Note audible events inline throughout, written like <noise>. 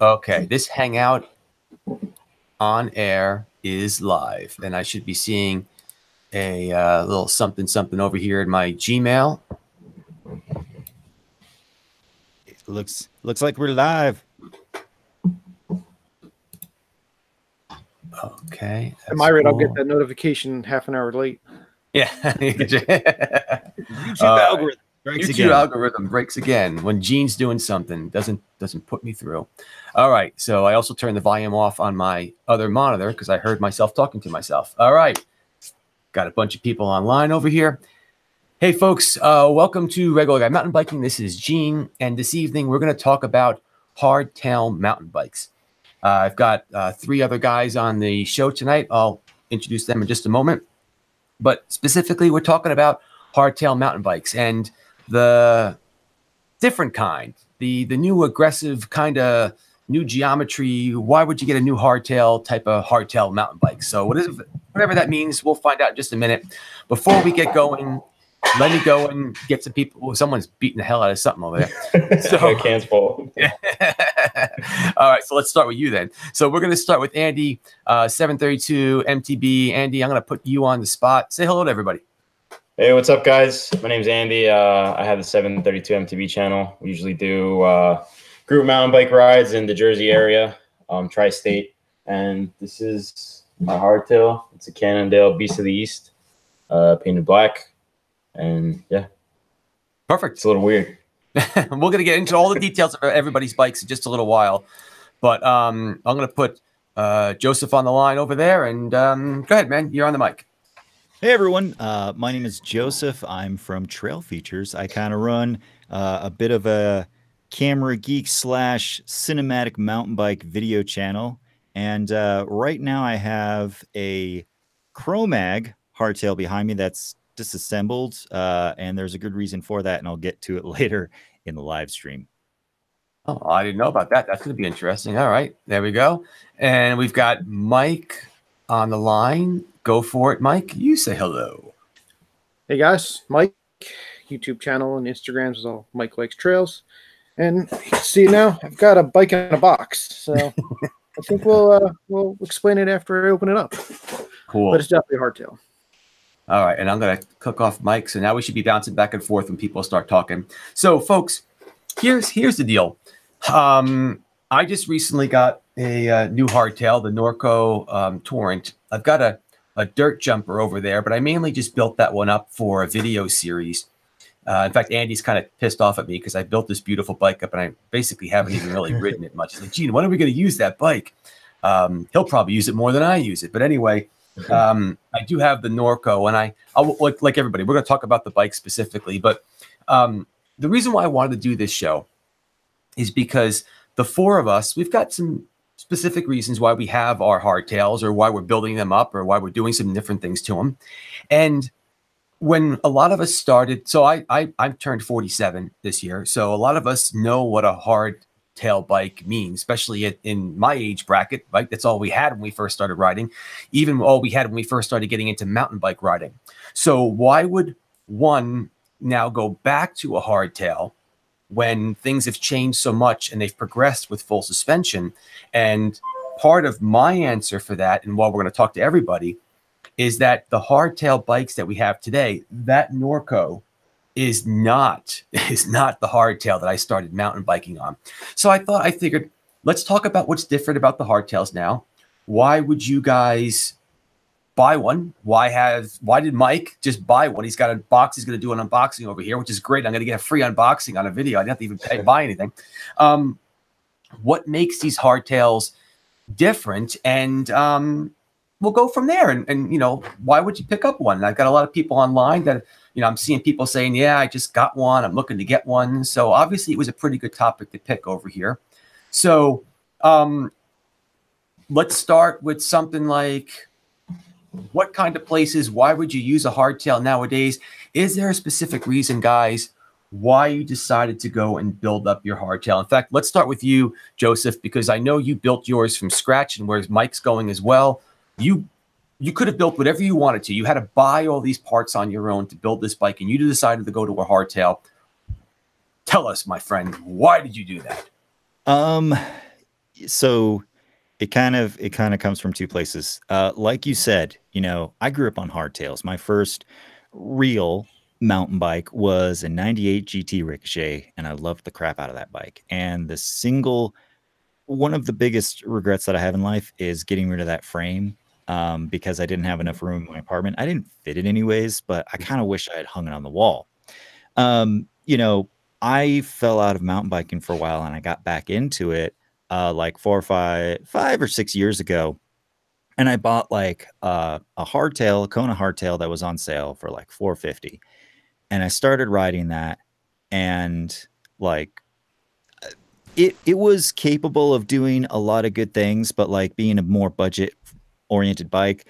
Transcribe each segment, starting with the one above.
Okay, this hangout on air is live, and I should be seeing a uh, little something something over here in my Gmail. It looks looks like we're live. Okay. At my rate, I'll get that notification half an hour late. Yeah. <laughs> <laughs> YouTube Uh, algorithm strikes YouTube again. algorithm breaks again when Gene's doing something. Doesn't doesn't put me through. All right. So I also turned the volume off on my other monitor because I heard myself talking to myself. All right. Got a bunch of people online over here. Hey folks, uh, welcome to Regular Guy Mountain Biking. This is Gene, and this evening we're going to talk about hardtail mountain bikes. Uh, I've got uh, three other guys on the show tonight. I'll introduce them in just a moment. But specifically, we're talking about hardtail mountain bikes and the different kind, the the new aggressive kind of new geometry. Why would you get a new hardtail type of hardtail mountain bike? So what is whatever that means, we'll find out in just a minute. Before we get going, let me go and get some people. Someone's beating the hell out of something over there. <laughs> So- Can's fault. <laughs> All right, so let's start with you then. So we're going to start with Andy, uh, 732 MTB. Andy, I'm going to put you on the spot. Say hello to everybody. Hey, what's up, guys? My name's Andy. Uh, I have the 732 MTB channel. We usually do uh, group mountain bike rides in the Jersey area, um, tri-state, and this is my hardtail. It's a Cannondale Beast of the East, uh, painted black, and yeah, Perfect. it's a little weird. <laughs> we're going to get into all the details of everybody's bikes in just a little while. But um, I'm going to put uh, Joseph on the line over there. And um, go ahead, man. You're on the mic. Hey everyone, uh, my name is Joseph. I'm from Trail Features. I kind of run uh, a bit of a camera geek slash cinematic mountain bike video channel, and uh, right now I have a Chromag hardtail behind me that's disassembled, uh, and there's a good reason for that, and I'll get to it <laughs> later in the live stream. Oh, I didn't know about that. That's going to be interesting. All right. There we go. And we've got Mike on the line. Go for it, Mike. You say hello. Hey guys, Mike, YouTube channel and Instagrams is all Mike Likes Trails. And you can see now, I've got a bike in a box. So I think we'll uh, we'll explain it after I open it up. Cool. But it's definitely a hardtail. All right, and I'm going to cook off Mike. So now we should be bouncing back and forth when people start talking. So, folks, here's here's the deal. Um, I just recently got a uh, new hardtail, the Norco um, Torrent. I've got a a dirt jumper over there, but I mainly just built that one up for a video series. Uh, in fact, Andy's kind of pissed off at me because I built this beautiful bike up and I basically haven't even really <laughs> ridden it much. He's like, Gene, when are we going to use that bike? Um, he'll probably use it more than I use it. But anyway, <laughs> um, I do have the Norco, and I, I like like everybody, we're going to talk about the bike specifically. But um, the reason why I wanted to do this show is because the four of us, we've got some specific reasons why we have our hardtails, or why we're building them up, or why we're doing some different things to them. And when a lot of us started, so I I I've turned 47 this year, so a lot of us know what a hard tail bike means, especially at, in my age bracket. Right, that's all we had when we first started riding, even all we had when we first started getting into mountain bike riding. So why would one now go back to a hardtail when things have changed so much and they've progressed with full suspension? And part of my answer for that, and while we're going to talk to everybody, is that the hardtail bikes that we have today, that Norco is not <laughs> is not the hardtail that I started mountain biking on. So I thought I figured let's talk about what's different about the hardtails now. Why would you guys buy one? Why have why did Mike just buy one? He's got a box. He's going to do an unboxing over here, which is great. I'm going to get a free unboxing on a video. I didn't have to even pay, buy anything. Um, what makes these hardtails different? And um, we'll go from there. And, and you know, why would you pick up one? I've got a lot of people online that you know I'm seeing people saying, "Yeah, I just got one. I'm looking to get one." So obviously, it was a pretty good topic to pick over here. So um, let's start with something like what kind of places? Why would you use a hardtail nowadays? Is there a specific reason, guys? Why you decided to go and build up your hardtail? In fact, let's start with you, Joseph, because I know you built yours from scratch, and where's Mike's going as well. You you could have built whatever you wanted to. You had to buy all these parts on your own to build this bike, and you decided to go to a hardtail. Tell us, my friend, why did you do that? Um, so it kind of it kind of comes from two places. Uh, like you said, you know, I grew up on hardtails. My first real mountain bike was a 98 GT Ricochet, and I loved the crap out of that bike. And the single one of the biggest regrets that I have in life is getting rid of that frame um, because I didn't have enough room in my apartment. I didn't fit it anyways, but I kind of wish I had hung it on the wall. Um, you know, I fell out of mountain biking for a while and I got back into it uh, like four or five, five or six years ago. And I bought like uh, a hardtail, a Kona hardtail that was on sale for like 450. And I started riding that and like it it was capable of doing a lot of good things, but like being a more budget oriented bike,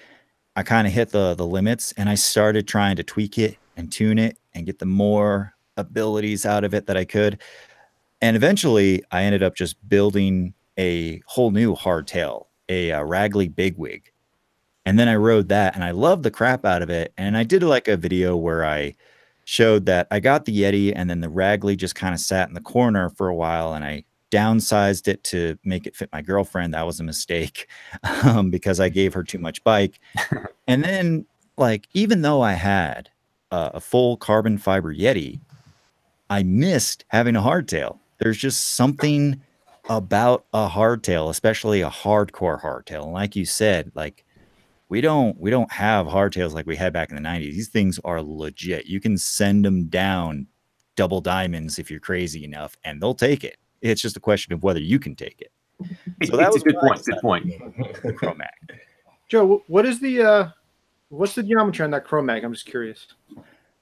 I kind of hit the the limits and I started trying to tweak it and tune it and get the more abilities out of it that I could. And eventually I ended up just building a whole new hardtail, a, a Ragley Bigwig. And then I rode that and I loved the crap out of it. And I did like a video where I showed that I got the Yeti and then the Ragley just kind of sat in the corner for a while and I downsized it to make it fit my girlfriend. That was a mistake <laughs> um, because I gave her too much bike. <laughs> and then, like, even though I had uh, a full carbon fiber Yeti, I missed having a hardtail. There's just something about a hardtail, especially a hardcore hardtail. And like you said, like we don't we don't have hardtails like we had back in the 90s. These things are legit. You can send them down double diamonds if you're crazy enough and they'll take it. It's just a question of whether you can take it. So that it's was a good point. Good point. Chromag. Joe, what is the uh what's the geometry on that Chromag? I'm just curious.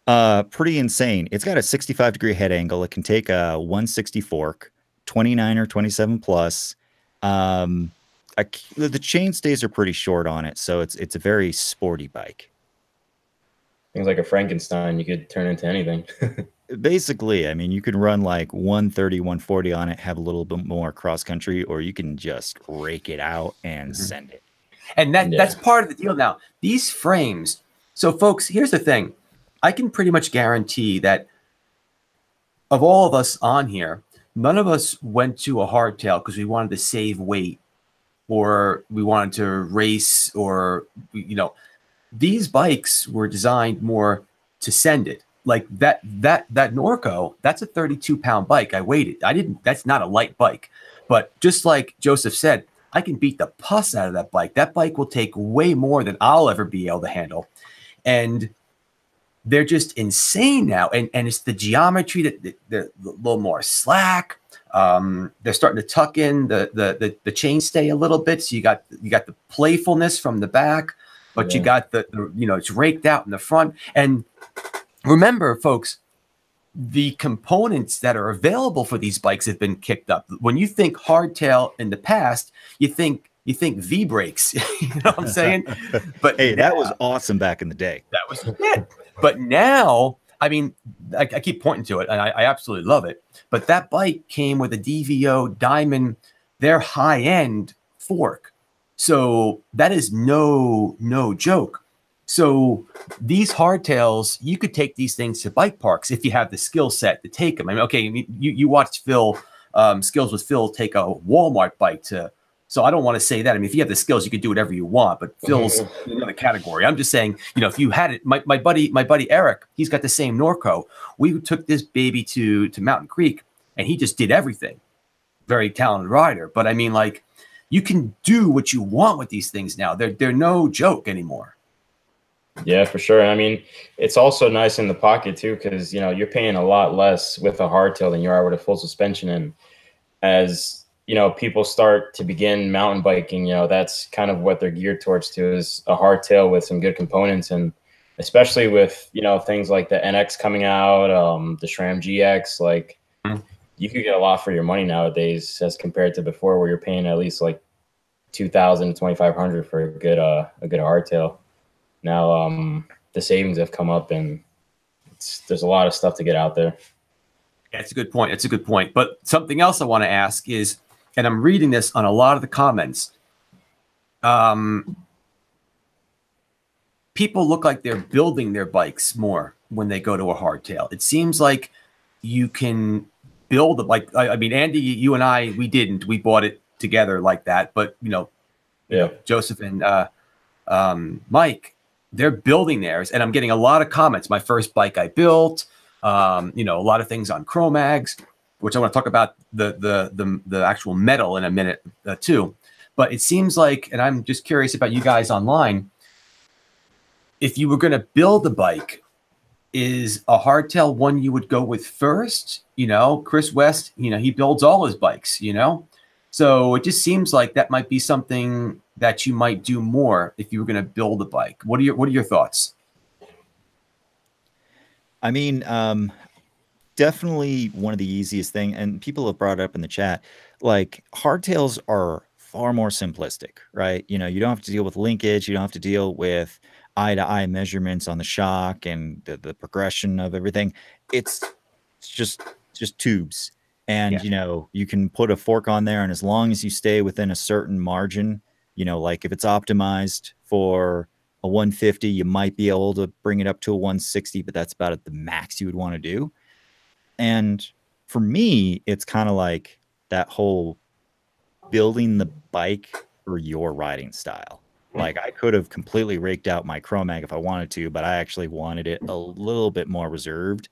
Uh pretty insane. It's got a 65 degree head angle. It can take a 160 fork, 29 or 27 plus. Um I, the chain stays are pretty short on it, so it's it's a very sporty bike. Things like a Frankenstein, you could turn into anything. <laughs> Basically, I mean, you can run like 130, 140 on it, have a little bit more cross country, or you can just rake it out and mm-hmm. send it. And that yeah. that's part of the deal now. These frames. So, folks, here's the thing. I can pretty much guarantee that of all of us on here, none of us went to a hardtail because we wanted to save weight or we wanted to race or you know these bikes were designed more to send it. Like that that that norco that's a 32 pound bike. I weighed it i didn't that's not a light bike. But just like joseph said i can beat the pus out of that bike. That bike will take way more than i'll ever be able to handle. And they're just insane now and and it's the geometry that they're a little more slack um, they're starting to tuck in the, the the the chainstay a little bit so you got you got the playfulness from the back but yeah. you got the, the you know it's raked out in the front and remember, folks, the components that are available for these bikes have been kicked up. When you think hardtail in the past, you think you think V brakes. <laughs> you know what I'm saying? <laughs> But hey, that was awesome back in the day. That was it. But now, I mean, I, I keep pointing to it, and I, I, absolutely love it. But that bike came with a DVO Diamond, their high end fork. So that is no no joke. So these hardtails, you could take these things to bike parks if you have the skill set to take them. I mean, okay, you you watched Phil um, skills with Phil take a Walmart bike to. So I don't want to say that. I mean, if you have the skills, you could do whatever you want. But Phil's mm-hmm. another category. I'm just saying, you know, if you had it, my, my buddy, my buddy Eric, he's got the same Norco. We took this baby to to Mountain Creek, and he just did everything. Very talented rider. But I mean, like, you can do what you want with these things now. They're they're no joke anymore. Yeah, for sure. I mean, it's also nice in the pocket too, because you know you're paying a lot less with a hardtail than you are with a full suspension. And as you know, people start to begin mountain biking, you know, that's kind of what they're geared towards to is a hardtail with some good components, and especially with you know things like the NX coming out, um, the SRAM GX, like mm-hmm. you could get a lot for your money nowadays as compared to before, where you're paying at least like two thousand to twenty five hundred for a good uh a good hardtail now um, the savings have come up and there's a lot of stuff to get out there. It's a good point. It's a good point. But something else I want to ask is, and I'm reading this on a lot of the comments. Um, people look like they're building their bikes more when they go to a hardtail. It seems like you can build like I, I mean Andy, you and I we didn't we bought it together like that, but you know Yeah. Joseph and uh, um, Mike, they're building theirs, and I'm getting a lot of comments. My first bike I built, um, you know, a lot of things on Chromags, which I want to talk about the the the, the actual metal in a minute uh, too. But it seems like, and I'm just curious about you guys online. If you were going to build a bike, is a hardtail one you would go with first? You know, Chris West, you know, he builds all his bikes, you know, so it just seems like that might be something that you might do more if you were going to build a bike. What are your What are your thoughts? I mean, um, definitely one of the easiest thing, and people have brought it up in the chat. Like hardtails are far more simplistic, right? You know, you don't have to deal with linkage, you don't have to deal with eye to eye measurements on the shock and the, the progression of everything. It's it's just just tubes, and Yeah. you know, you can put a fork on there, and as long as you stay within a certain margin, you know, like if it's optimized for a 150 you might be able to bring it up to a 160 but that's about at the max you would want to do and for me it's kind of like that whole building the bike for your riding style. Hmm. Like i could have completely raked out my chromag if i wanted to but i actually wanted it a little bit more reserved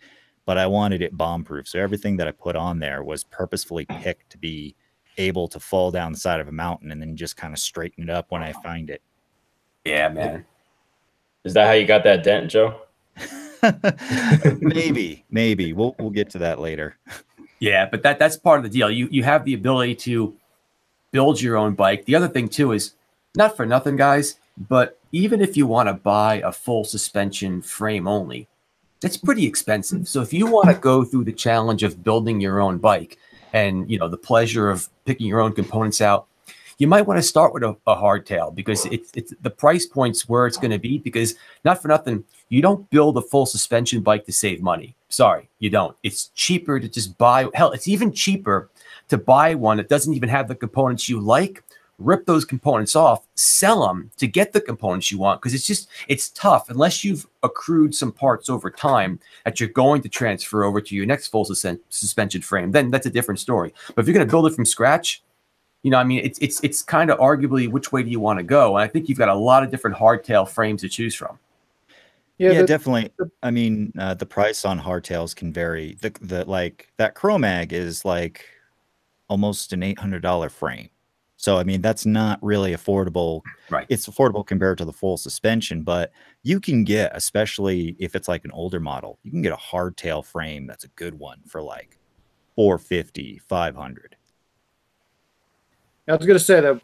but i wanted it bomb proof so everything that i put on there was purposefully hmm. picked to be able to fall down the side of a mountain and then just kind of straighten it up when i find it. Yeah, man. Is that how you got that dent, Joe? <laughs> maybe, maybe we'll we'll get to that later. Yeah, but that that's part of the deal. You you have the ability to build your own bike. The other thing too is not for nothing, guys, but even if you want to buy a full suspension frame only, that's pretty expensive. So if you want to go through the challenge of building your own bike and you know the pleasure of picking your own components out, you might want to start with a, a hardtail because it's it's the price point's where it's going to be because not for nothing, you don't build a full suspension bike to save money. Sorry, you don't. It's cheaper to just buy. Hell, it's even cheaper to buy one that doesn't even have the components you like. Rip those components off, sell them to get the components you want because it's just it's tough unless you've accrued some parts over time that you're going to transfer over to your next full suspension frame. Then that's a different story. But if you're going to build it from scratch, you know, I mean, it's it's it's kind of arguably which way do you want to go? And I think you've got a lot of different hardtail frames to choose from. Yeah, Yeah, the- definitely. I mean, uh, the price on hardtails can vary. The the like that Chromag is like almost an eight hundred dollar frame. So I mean, that's not really affordable. Right. It's affordable compared to the full suspension, but you can get, especially if it's like an older model, you can get a hardtail frame that's a good one for like 450, 500. I was gonna say that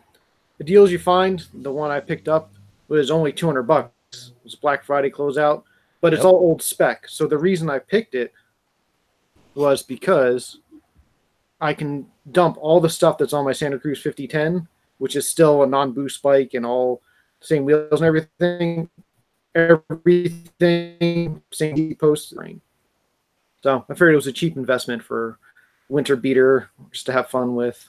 the deals you find, the one I picked up was only two hundred bucks. It was Black Friday closeout, but it's Yep. all old spec. So the reason I picked it was because I can dump all the stuff that's on my Santa Cruz 5010, which is still a non-boost bike and all same wheels and everything, everything same deep post ring. So I figured it was a cheap investment for winter beater just to have fun with.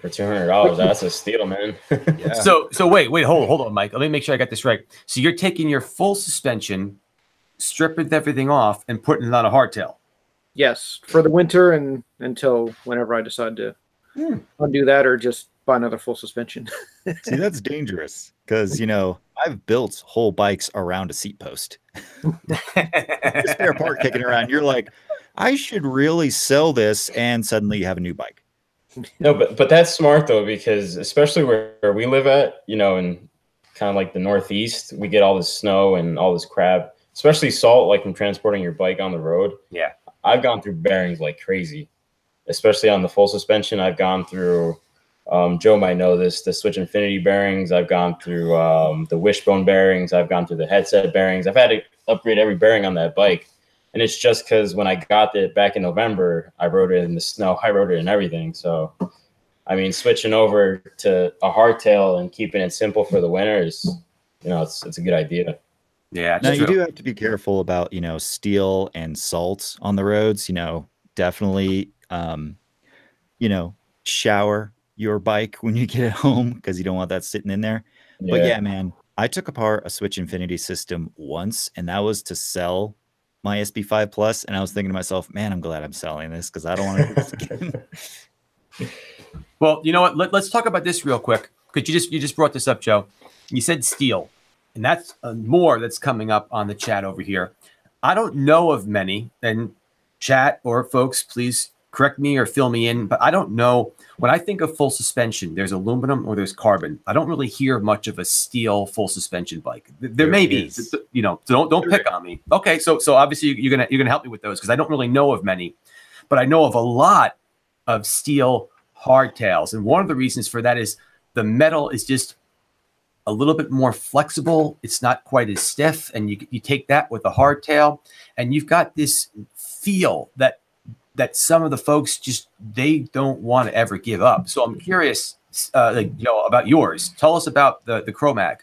For two hundred dollars, that's a steal, man. <laughs> Yeah. So so wait wait hold hold on, Mike. Let me make sure I got this right. So you're taking your full suspension, stripping everything off, and putting it on a hardtail. Yes, for the winter and until whenever I decide to Hmm. undo that or just buy another full suspension. <laughs> See, that's dangerous because, you know, I've built whole bikes around a seat post. <laughs> a spare part kicking around. You're like, I should really sell this, and suddenly you have a new bike. No, but but that's smart though because especially where, where we live at, you know, in kind of like the Northeast, we get all this snow and all this crap, especially salt, like from transporting your bike on the road. Yeah. I've gone through bearings like crazy, especially on the full suspension. I've gone through. Um, Joe might know this. The Switch Infinity bearings. I've gone through um, the wishbone bearings. I've gone through the headset bearings. I've had to upgrade every bearing on that bike, and it's just because when I got it back in November, I rode it in the snow. <laughs> I rode it in everything. So, I mean, switching over to a hardtail and keeping it simple for the winter is, you know, it's it's a good idea. Yeah, it's Now you do have to be careful about you know steel and salt on the roads. You know, definitely, um, you know, shower your bike when you get it <laughs> home because you don't want that sitting in there. But yeah, man, I took apart a Switch Infinity system once, and that was to sell my SB5 Plus, and I was thinking to myself, man, I'm glad I'm selling this because I don't want to. do this again. <laughs> Well, you know what? Let, us talk about this real quick because you just you just brought this up, Joe. You said steel, and that's uh, more that's coming up on the chat over here. I don't know of many, and chat or folks, please correct me or fill me in, but I don't know. When I think of full suspension, there's aluminum or there's carbon. I don't really hear much of a steel full suspension bike. There, there may be, is. you know. So don't don't pick on me. Okay, so so obviously you're gonna you're gonna help me with those because I don't really know of many, but I know of a lot of steel hardtails, and one of the reasons for that is the metal is just a little bit more flexible. It's not quite as stiff, and you you take that with a hardtail, and you've got this feel that that some of the folks just they don't want to ever give up. So I'm curious, uh, like, you know, about yours. Tell us about the the Chromag.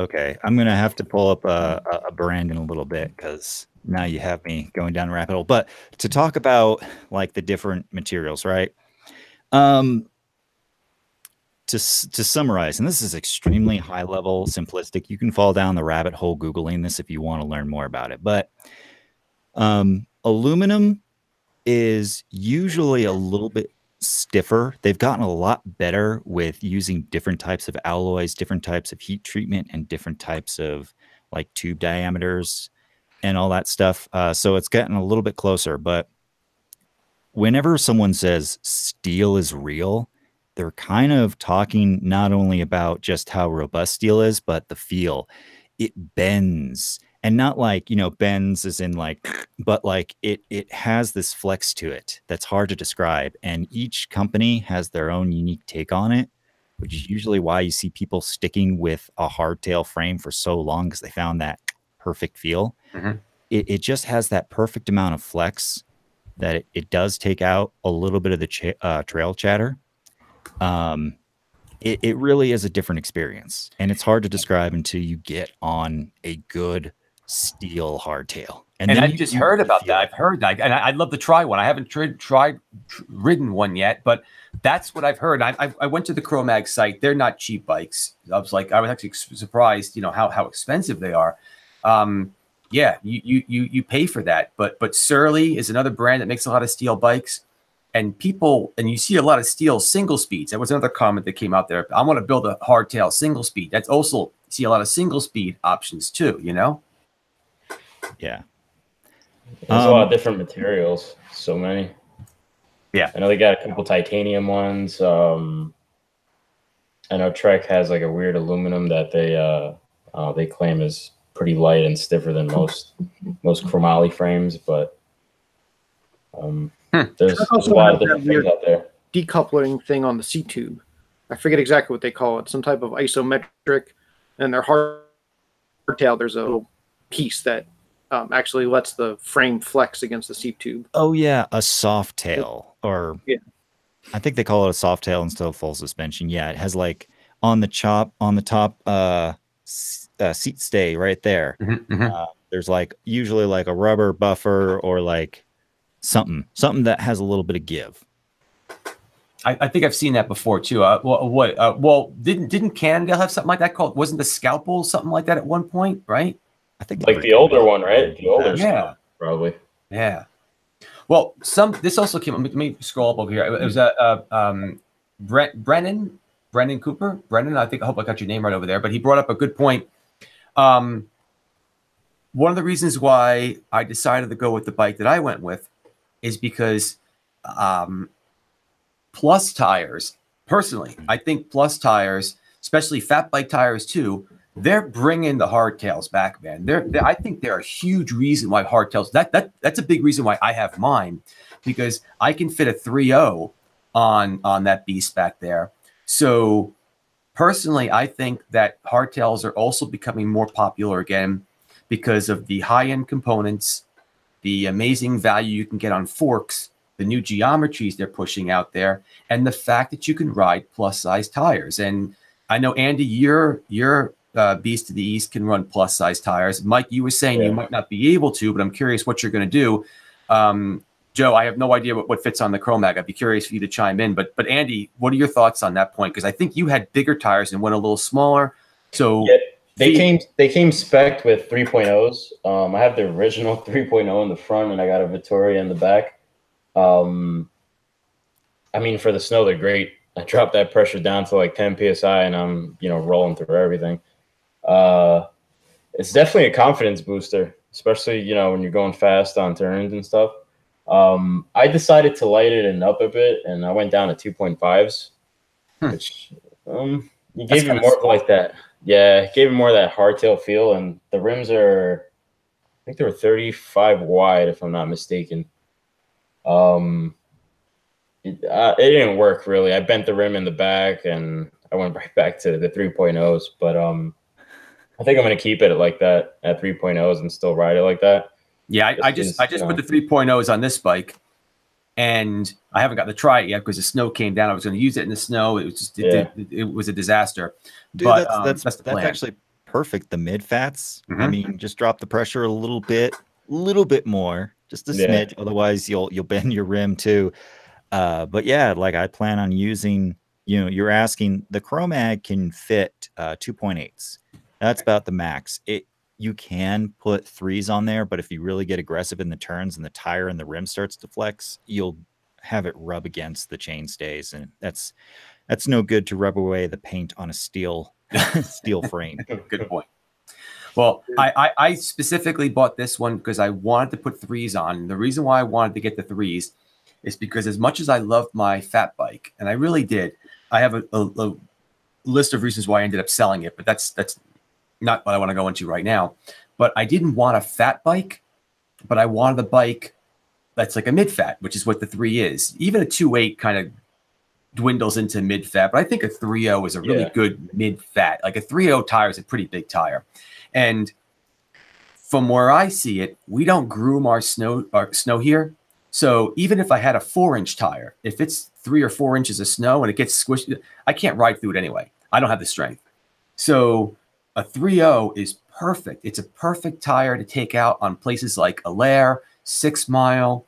Okay, I'm gonna have to pull up a, a- brand in a little bit because now you have me going down a rabbit hole. But to talk about like the different materials, right? Um, to to summarize, and this is extremely high level, simplistic. You can fall down the rabbit hole googling this if you want to learn more about it. But um, aluminum is usually a little bit stiffer. They've gotten a lot better with using different types of alloys, different types of heat treatment, and different types of like tube diameters and all that stuff. Uh, so it's gotten a little bit closer. But whenever someone says steel is real, they're kind of talking not only about just how robust steel is, but the feel. It bends and not like you know bends as in like but like it it has this flex to it that's hard to describe and each company has their own unique take on it which is usually why you see people sticking with a hardtail frame for so long because they found that perfect feel Mhm. it, it just has that perfect amount of flex that it, it does take out a little bit of the cha- uh, trail chatter um it, it really is a different experience and it's hard to describe until you get on a good steel hardtail And, then I've just you heard about that. it. I've heard that, and I, I'd love to try one. I haven't tried tried tr- ridden one yet, but that's what I've heard. I, I, I went to the Chromag site. They're not cheap bikes. I was like, I was actually surprised, you know, how how expensive they are. Um, yeah, you you you you pay for that, but but Surly is another brand that makes a lot of steel bikes, and people and you see a lot of steel single speeds. That was another comment that came out there. I want to build a hardtail single speed. That's also see a lot of single speed options too. You know. Yeah There's a lot Um, of different materials. So many. Yeah. I know they got a couple titanium ones. Um, I know Trek has like a weird aluminum that they uh, uh they claim is pretty light and stiffer than most most chromoly frames, but um, Hmm. there's, a lot of different things weird- out there. decoupling thing on the seat tube. I forget exactly what they call it. Some type of isometric, and their hardtail. There's a little piece that um, actually lets the frame flex against the seat tube. oh yeah a soft tail or Yeah. i think they call it a soft tail instead of full suspension yeah it has like on the chop on the top uh, uh seat stay right there uh, there's like usually like a rubber buffer or like something something that has a little bit of give I, I think I've seen that before too. Uh, well, what? Uh, well, didn't didn't Cannondale have something like that called? Wasn't the scalpel something like that at one point? Right? I think Like the older one, right? The older Yeah. stuff, probably. Yeah. Well, some this also came. Let me, let me scroll up over here. It was a uh, um, Brent Brennan Brennan Cooper Brennan. I think I hope I got your name right over there. But he brought up a good point. Um, one of the reasons why I decided to go with the bike that I went with is because um, plus tires. Personally, I think plus tires, especially fat bike tires too, they're bringing the hardtails back, man. They're, they're- I think they're a huge reason why hardtails. That that that's a big reason why I have mine, because I can fit a 3.0 on on that beast back there. So personally, I think that hardtails are also becoming more popular again because of the high end components, the amazing value you can get on forks, the new geometries they're pushing out there, and the fact that you can ride plus size tires. And I know Andy, your your uh, Beast to the East can run plus size tires. Mike, you were saying Yeah. you might not be able to, but I'm curious what you're going to do. Um, Joe, I have no idea what, what fits on the Chromag. I'd be curious for you to chime in. But but Andy, what are your thoughts on that point? Because I think you had bigger tires and went a little smaller. So Yeah. They See- came they came spec with 3.0s. Um, I have the original <laughs> 3.0 in the front, and I got a Vittoria in the back. Um, I mean, for the snow, they're great. I dropped that pressure down to like 10 psi, and I'm you know rolling through everything. Uh, it's definitely a confidence booster, especially you know when you're going fast on turns and stuff. Um, I decided to light it and up a bit, and I went down to 2.5s, Hmm. which um, you gave it kinda more like that. Yeah, it gave it more of that hardtail feel, and the rims are, I think they were 35 wide, if I'm not mistaken. Um, it, uh, it didn't work really. I bent the rim in the back, and I went <laughs> right back to the 3.0s. But um, I think I'm gonna keep it like that at 3.0s and still ride it like that. Yeah, I, I just is, I just you put the 3.0s on this bike, and I haven't got to try it yet because the snow came down. I was going to use it in the snow. It was just it, Yeah. did- it, was a disaster. Dude, but that's um, that's that's that's, the plan. actually perfect. The mid fats. I Mhm. mean, just drop the pressure a little bit, a little bit more, just a Yeah. smidge. Otherwise, you'll you'll bend your rim too. Uh, but yeah, like I plan on using. You know, you're asking the Chromag can fit uh, 2.8s. That's about the max. It you can put threes on there, but if you really get aggressive in the turns and the tire and the rim starts to flex, you'll have it rub against the chain stays, and that's that's no good to rub away the paint on a steel <laughs> steel frame. <laughs> Good point. Well, I, I, I specifically bought this one because I wanted to put threes on. The reason why I wanted to get the threes is because as much as I loved my fat bike, and I really did, I have a, a, a list of reasons why I ended up selling it, but that's that's not what I want to go into right now. But I didn't want a fat bike, but I wanted a bike that's like a mid fat, which is what the three is. Even a two eight kind of dwindles into mid fat, but I think a 3.0 is a really Yeah. good mid fat. Like a 3.0 tire is a pretty big tire. And from where I see it, we don't groom our snow our snow here. So even if I had a four inch tire, if it's three or four inches of snow and it gets squished, I can't ride through it anyway. I don't have the strength. So a 3.0 is perfect. It's a perfect tire to take out on places like Allaire, Six Mile,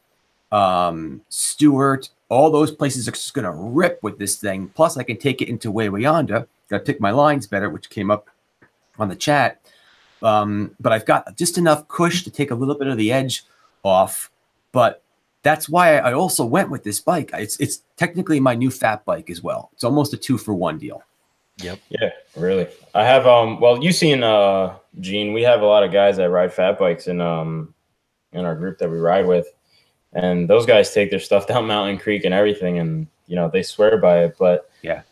um, Stewart. All those places are just going to rip with this thing. Plus, I can take it into Wawayanda. Got to pick my lines better, which came up on the chat. Um, but I've got just enough cush to take a little bit of the edge off. But that's why I also went with this bike. It's it's technically my new fat bike as well. It's almost a two for one deal. Yep. Yeah, really. I have um well you seen uh Gene, we have a lot of guys that ride fat bikes in um in our group that we ride with. And those guys take their stuff <laughs> down Mountain Creek and everything and you know they swear by it. But Yeah.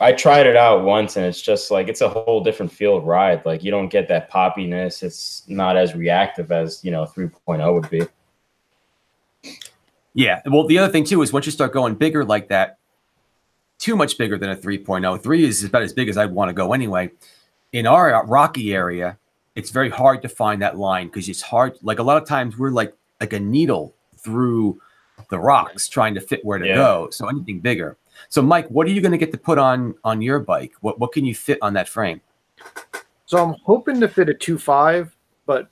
I tried it out once and it's just like it's a whole different feel of ride. Like you don't get that poppiness. It's not as reactive as, you know, 3.0 would be. Yeah. Well, the other thing too is once you start going bigger like that, too much bigger than a 3.0. 3 is about as big as I'd want to go anyway. In our uh, rocky area, it's very hard to find that line because it's hard. Like a lot of times we're like like a needle through the rocks trying to fit where to Yeah. go. So anything bigger. So Mike, what are you going to get to put on on your bike? What what can you fit on that frame? So I'm hoping to fit a 2.5, but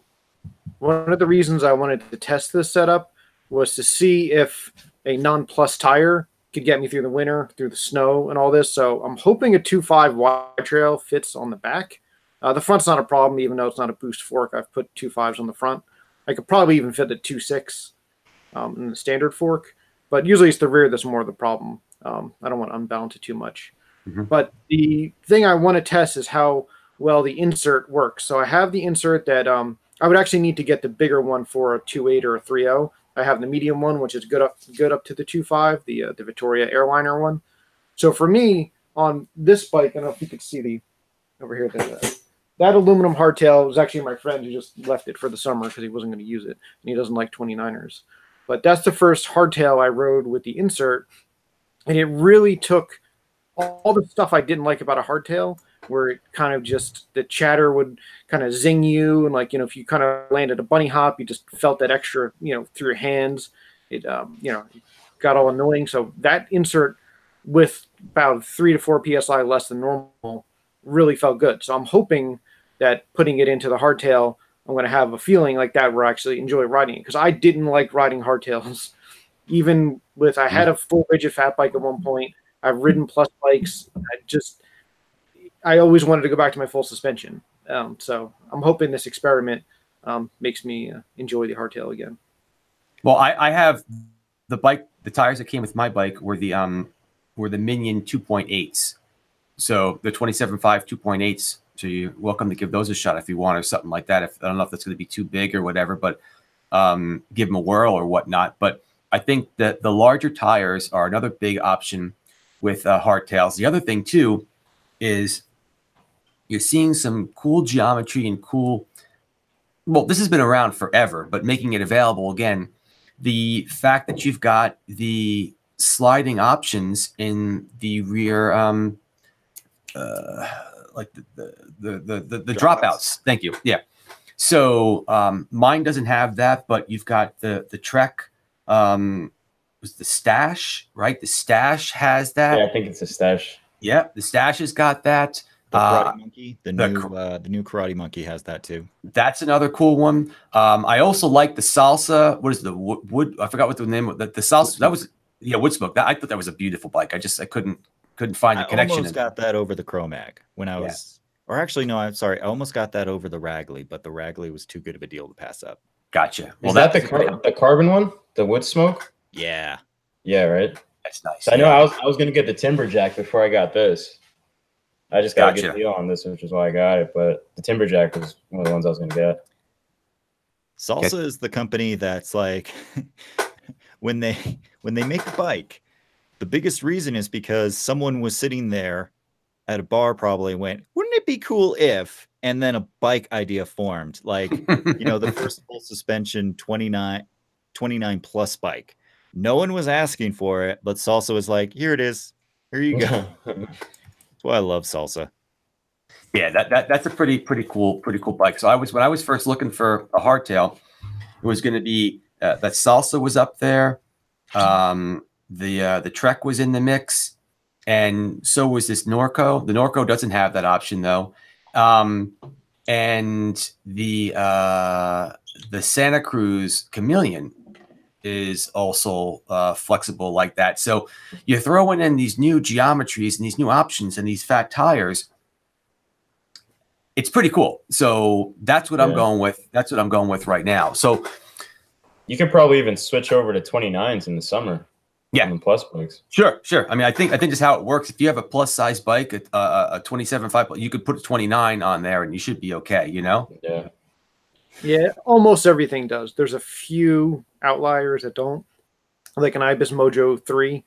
one of the reasons I wanted to test this setup was to see if a non-plus tire could get me through the winter, through the snow, and all this. So I'm hoping a 2.5 wide trail fits on the back. Uh, the front's not a problem, even though it's not a boost fork. I've put two fives on the front. I could probably even fit a 2.6 um, in the standard fork, but usually it's the rear that's more of the problem. Um, I don't want to unbalance it too much. Mhm. But the thing I want to test is how well the insert works. So I have the insert that um, I would actually need to get the bigger one for a 2.8 or a 3.0. I have the medium one, which is good up good up to the 2.5, the uh, the Vittoria Airliner one. So for me on this bike, I don't know if you could see the over here. The, that aluminum hardtail was actually my friend who just left it for the summer because he wasn't going to use it and he doesn't like 29ers. But that's the first hardtail I rode with the insert, and it really took all the stuff I didn't like about a hardtail, where it kind of just the chatter would kind of zing you, and like you know if you kind of landed a bunny hop, you just felt that extra you know through your hands. It um, you know got all annoying. So that insert with about three to four psi less than normal really felt good. So I'm hoping that putting it into the hardtail, I'm going to have a feeling like that where I actually enjoy riding it because I didn't like riding hardtails. <laughs> Even with I had a full rigid fat bike at one point. I've ridden plus bikes. I just I always wanted to go back to my full suspension. Um, so I'm hoping this experiment um, makes me uh, enjoy the hardtail again. Well, I, I have the bike. The tires that came with my bike were the um were the Minion 2.8s. So the 27.5 2.8s. So you're welcome to give those a shot if you want or something like that. If I don't know if that's going to be too big or whatever, but um, give them a whirl or whatnot. But I think that the larger tires are another big option with uh, hardtails. The other thing too is you're seeing some cool geometry and cool. Well, this has been around forever, but making it available again. The fact that you've got the sliding options in the rear, um, uh, like the the the the, the, the dropouts. Dropouts. Thank you. Yeah. So um, mine doesn't have that, but you've got the the Trek. Um, was the Stache right? The Stache has that. Yeah, I think it's a Stache. Yeah, the Stache has got that. The Uh, Karate Monkey, the, the new kar- uh, the new Karate Monkey has that too. That's another cool one. Um, I also like the salsa. What is the wood? wood I forgot what the name of the, the salsa. That was yeah, Woodsmoke. That I thought that was a beautiful bike. I just I couldn't couldn't find I the connection. almost in- got that over the Chromag when I Yeah. was, or actually no, I'm sorry, I almost got that over the Ragley, but the Ragley was too good of a deal to pass up. Gotcha. Is that the car- the carbon one? The Woodsmoke? Yeah, Yeah, right. That's nice. So I know I was I was gonna get the Timberjack before I got this. I just got a good deal on this, which is why I got it. But the Timberjack was one of the ones I was gonna get. Salsa is the company that's like <laughs> when they when they make a bike, the biggest reason is because someone was sitting there at a bar probably went, wouldn't it be cool if and then a bike idea formed. Like you know the <laughs> first full suspension 29 29 plus bike. No one was asking for it but salsa was like here it is. Here you go. that's <laughs> why i love salsa yeah, that, that that's a pretty pretty cool pretty cool bike. So I was when I was first looking for a hardtail, it was going to be uh, that salsa was up there. Um, the uh, the Trek was in the mix, and so was this Norco. The Norco doesn't have that option though, um, and the uh, the Santa Cruz Chameleon is also uh, flexible like that. So you're throwing in these new geometries and these new options and these fat tires. It's pretty cool. So that's what I'm going with. That's what I'm going with right now. So You could probably even switch over to 29s in the summer. Yeah. the plus bikes. Sure, sure. I mean, I think I think just how it works. If you have a plus size bike, a, a, a 27 five, you could put a 29 on there, and you should be okay. You know? Yeah. Yeah, almost everything does. There's a few outliers that don't, like an Ibis Mojo 3,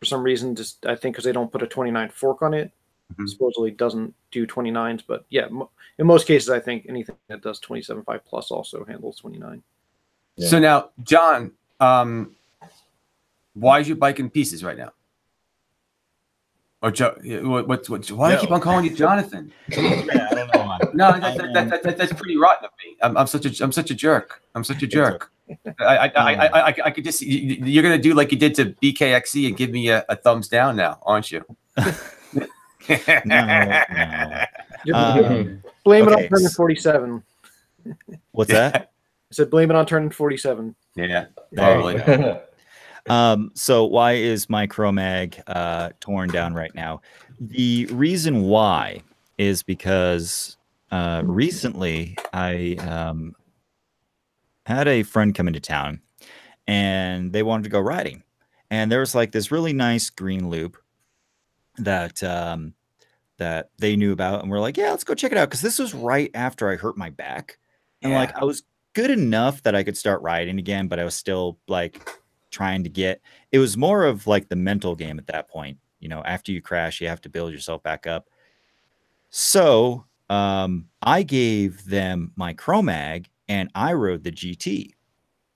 for some reason, just I think because they don't put a 29 fork on it, Mhm. supposedly doesn't do 29s. But yeah, mo- in most cases, I think anything that does 27.5 plus also handles 29. Yeah. So now, John, um, why is your bike in pieces right now? Or jo- what, what, what, why do I keep on calling you Jonathan? yeah <laughs> i don't know why. No, that, that, that, that, that's pretty rotten of me. I'm, I'm such a I'm such a jerk. I'm such a jerk. I, I, I, I, I, I could just you- you're gonna do like you did to BKXC and give me a, a thumbs down now, aren't you? <laughs> no, no. Um, blame it on turning 47. what's that <laughs> I said blame it on turning 47. Yeah, There you probably. Um, so why is my Chromag uh, torn down right now? The reason why is because uh, recently I um, had a friend come into town and they wanted to go riding. And there was like this really nice green loop that um, that they knew about, and we're like, yeah, let's go check it out because this was right after I hurt my back, and like I was good enough that I could start riding again, but I was still like trying to get. It was more of like the mental game at that point. You know, after you crash, you have to build yourself back up. So um, I gave them my Chromag and I rode the GT.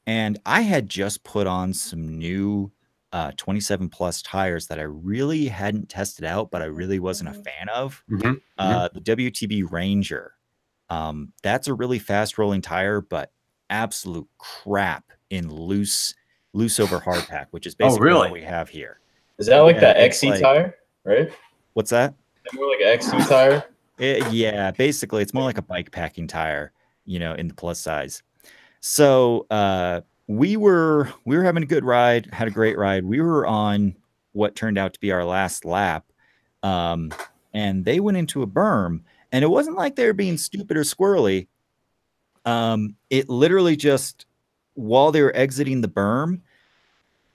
And I had just put on some new uh, 27 plus tires that I really hadn't tested out, but I really wasn't a fan of. Mhm, Uh, the WTB Ranger. Um, that's a really fast rolling tire, but absolute crap in loose, loose over hard pack, which is Oh, basically really? what we have here. Is that like Yeah, that XC like- tire, right? What's that? Is that more like an XC tire? Eh, yeah, basically, it's more like a bike packing tire, you know, in the plus size. So uh, we were we were having a good ride, had a great ride. We were on what turned out to be our last lap, um, and they went into a berm, and it wasn't like they were being stupid or squirrely. Um, it literally just while they were exiting the berm,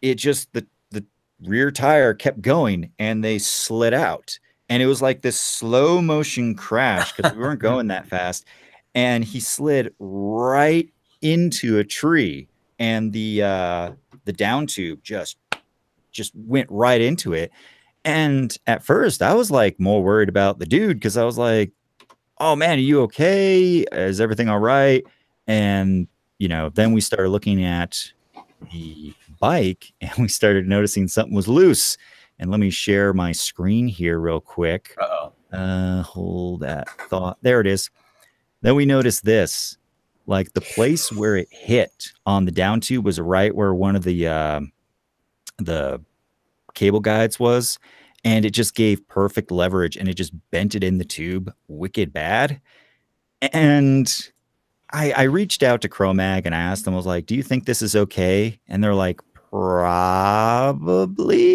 it just the the rear tire kept going and they slid out. And it was like this slow motion crash because we weren't <laughs> going that fast. And he slid right into a tree and the uh the down tube just just went right into it. And at first I was like more worried about the dude because I was like, oh man, are you okay? Is everything all right? And you know, then we started looking at the bike <laughs> and we started noticing something was loose. And let me share my screen here real quick. Uh-oh. Uh, hold that thought. There it is. Then we noticed this, like the place where it hit on the down tube was right where one of the uh, the cable guides was, and it just gave perfect leverage, and it just bent it in the tube, wicked bad. And I, I reached out to Chromag and I asked them, I was like, "Do you think this is okay?" And they're like, "Probably,"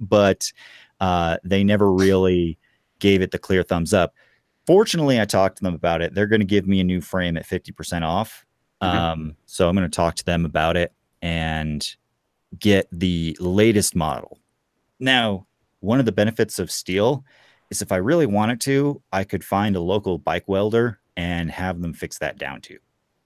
but uh, they never really gave it the clear thumbs up. Fortunately, I talked to them about it. They're going to give me a new frame at 50% off. Mhm. Um, so I'm going to talk to them about it and get the latest model. Now, one of the benefits of steel is if I really wanted to, I could find a local bike welder and have them fix that down too,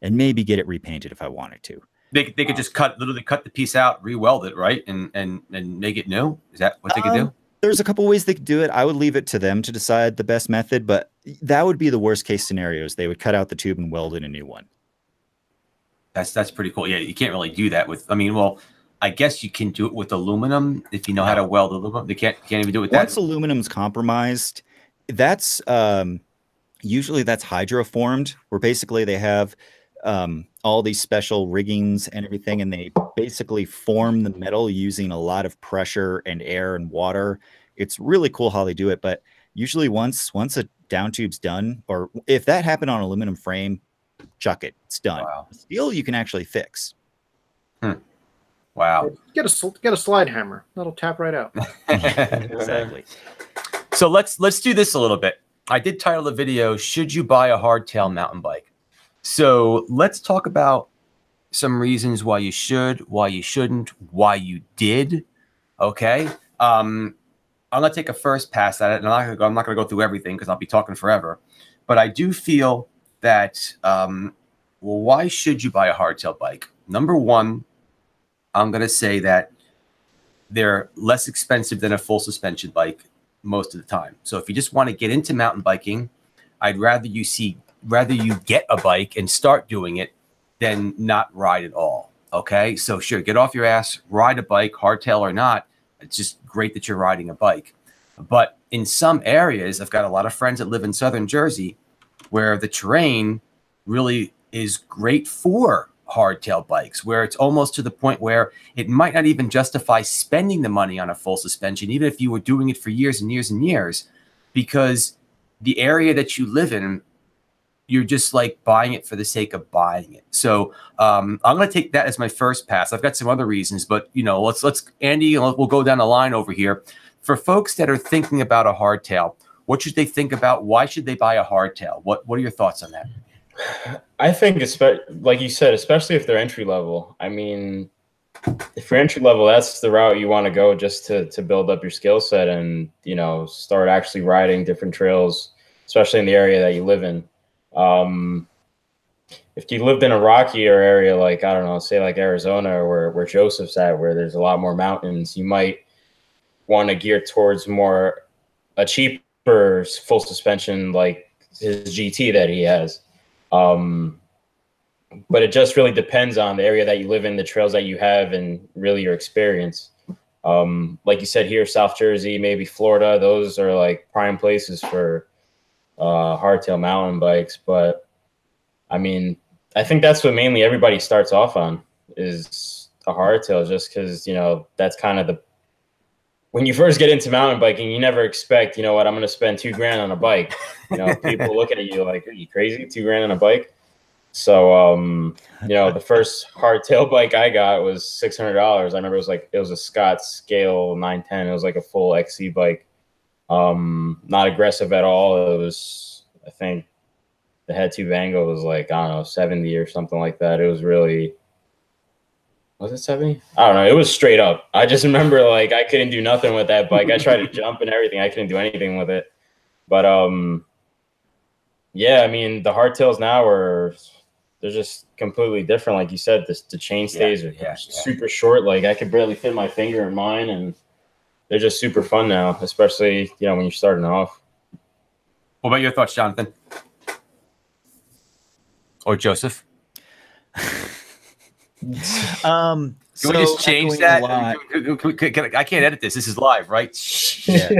and maybe get it repainted if I wanted to. They, they could just cut literally cut the piece out, re-weld it, right, and and and make it new. Is that what they could do? Um, There's a couple ways they could do it. I would leave it to them to decide the best method, but that would be the worst case scenarios. They would cut out the tube and weld in a new one. That's that's pretty cool. Yeah, you can't really do that with. I mean, well, I guess you can do it with aluminum if you know how to weld aluminum. They can't can't even do it with Once that. aluminum's compromised, that's um, usually that's hydroformed, where basically they have um, all these special riggings and everything, and they basically form the metal using a lot of pressure and air and water. It's really cool how they do it, but usually once once a down tube's done, or if that happened on aluminum frame, chuck it, it's done. Wow. Steel you can actually fix. Wow. Get a get a slide hammer. That'll tap right out. <laughs> Exactly. so let's let's do this a little bit. I did title the video "Should You Buy a Hardtail Mountain Bike?" So let's talk about some reasons why you should, why you shouldn't, why you did. Okay. Um, I'm gonna take a first pass at it, and I'm not gonna go, I'm not gonna go through everything because I'll be talking forever. But I do feel that um, well, why should you buy a hardtail bike? Number one, I'm gonna say that they're less expensive than a full suspension bike most of the time. So if you just want to get into mountain biking, I'd rather you see rather you get a bike and start doing it than not ride at all. Okay? So sure, get off your ass, ride a bike, hardtail or not. It's just great that you're riding a bike. But in some areas, I've got a lot of friends that live in southern Jersey where the terrain really is great for hardtail bikes, where it's almost to the point where it might not even justify spending the money on a full suspension, even if you were doing it for years and years and years, because the area that you live in, you're just like buying it for the sake of buying it. So um, I'm going to take that as my first pass. I've got some other reasons, but you know, let's let's Andy, we'll go down the line over here. For folks that are thinking about a hardtail, what should they think about? Why should they buy a hardtail? What What are your thoughts on that? I think, like you said, especially if they're entry level. I mean, if you're entry level, that's the route you want to go just to to build up your skill set and you know start actually riding different trails, especially in the area that you live in. Um, if you lived in a rockier area, like I don't know, say like Arizona or where where Joseph's at, where there's a lot more mountains, you might want to gear towards more a cheaper full suspension like his GT that he has. Um, but it just really depends on the area that you live in, the trails that you have, and really your experience. Um, like you said here, South Jersey, maybe Florida, those are like prime places for uh, hardtail mountain bikes. But I mean, I think that's what mainly everybody starts off on is a hardtail, just because you know that's kind of the when you first get into mountain biking, you never expect, you know what, I'm going to spend two grand on a bike. You know, <laughs> people looking at you like, are you crazy? Two grand on a bike? So, um, you know, the first hardtail <laughs> bike I got was six hundred dollars. I remember it was like it was a Scott Scale nine ten. It was like a full XC bike, Um, not aggressive at all. It was, I think, the head tube angle was like I don't know, seventy or something like that. It was really. Was it 70? I don't know. It was straight up. I just remember like I couldn't do nothing with that bike. I tried to <laughs> jump and everything. I couldn't do anything with it. But um yeah, I mean the hardtails now are they're just completely different. Like you said, this the chain stays Yeah, are yeah, yeah. super short. Like I could barely fit my finger in mine, and they're just super fun now, especially you know when you're starting off. What about your thoughts, Jonathan? Or Joseph? <laughs> <laughs> Um, Can we just so change that? I can't edit this. This is live, right? Yeah.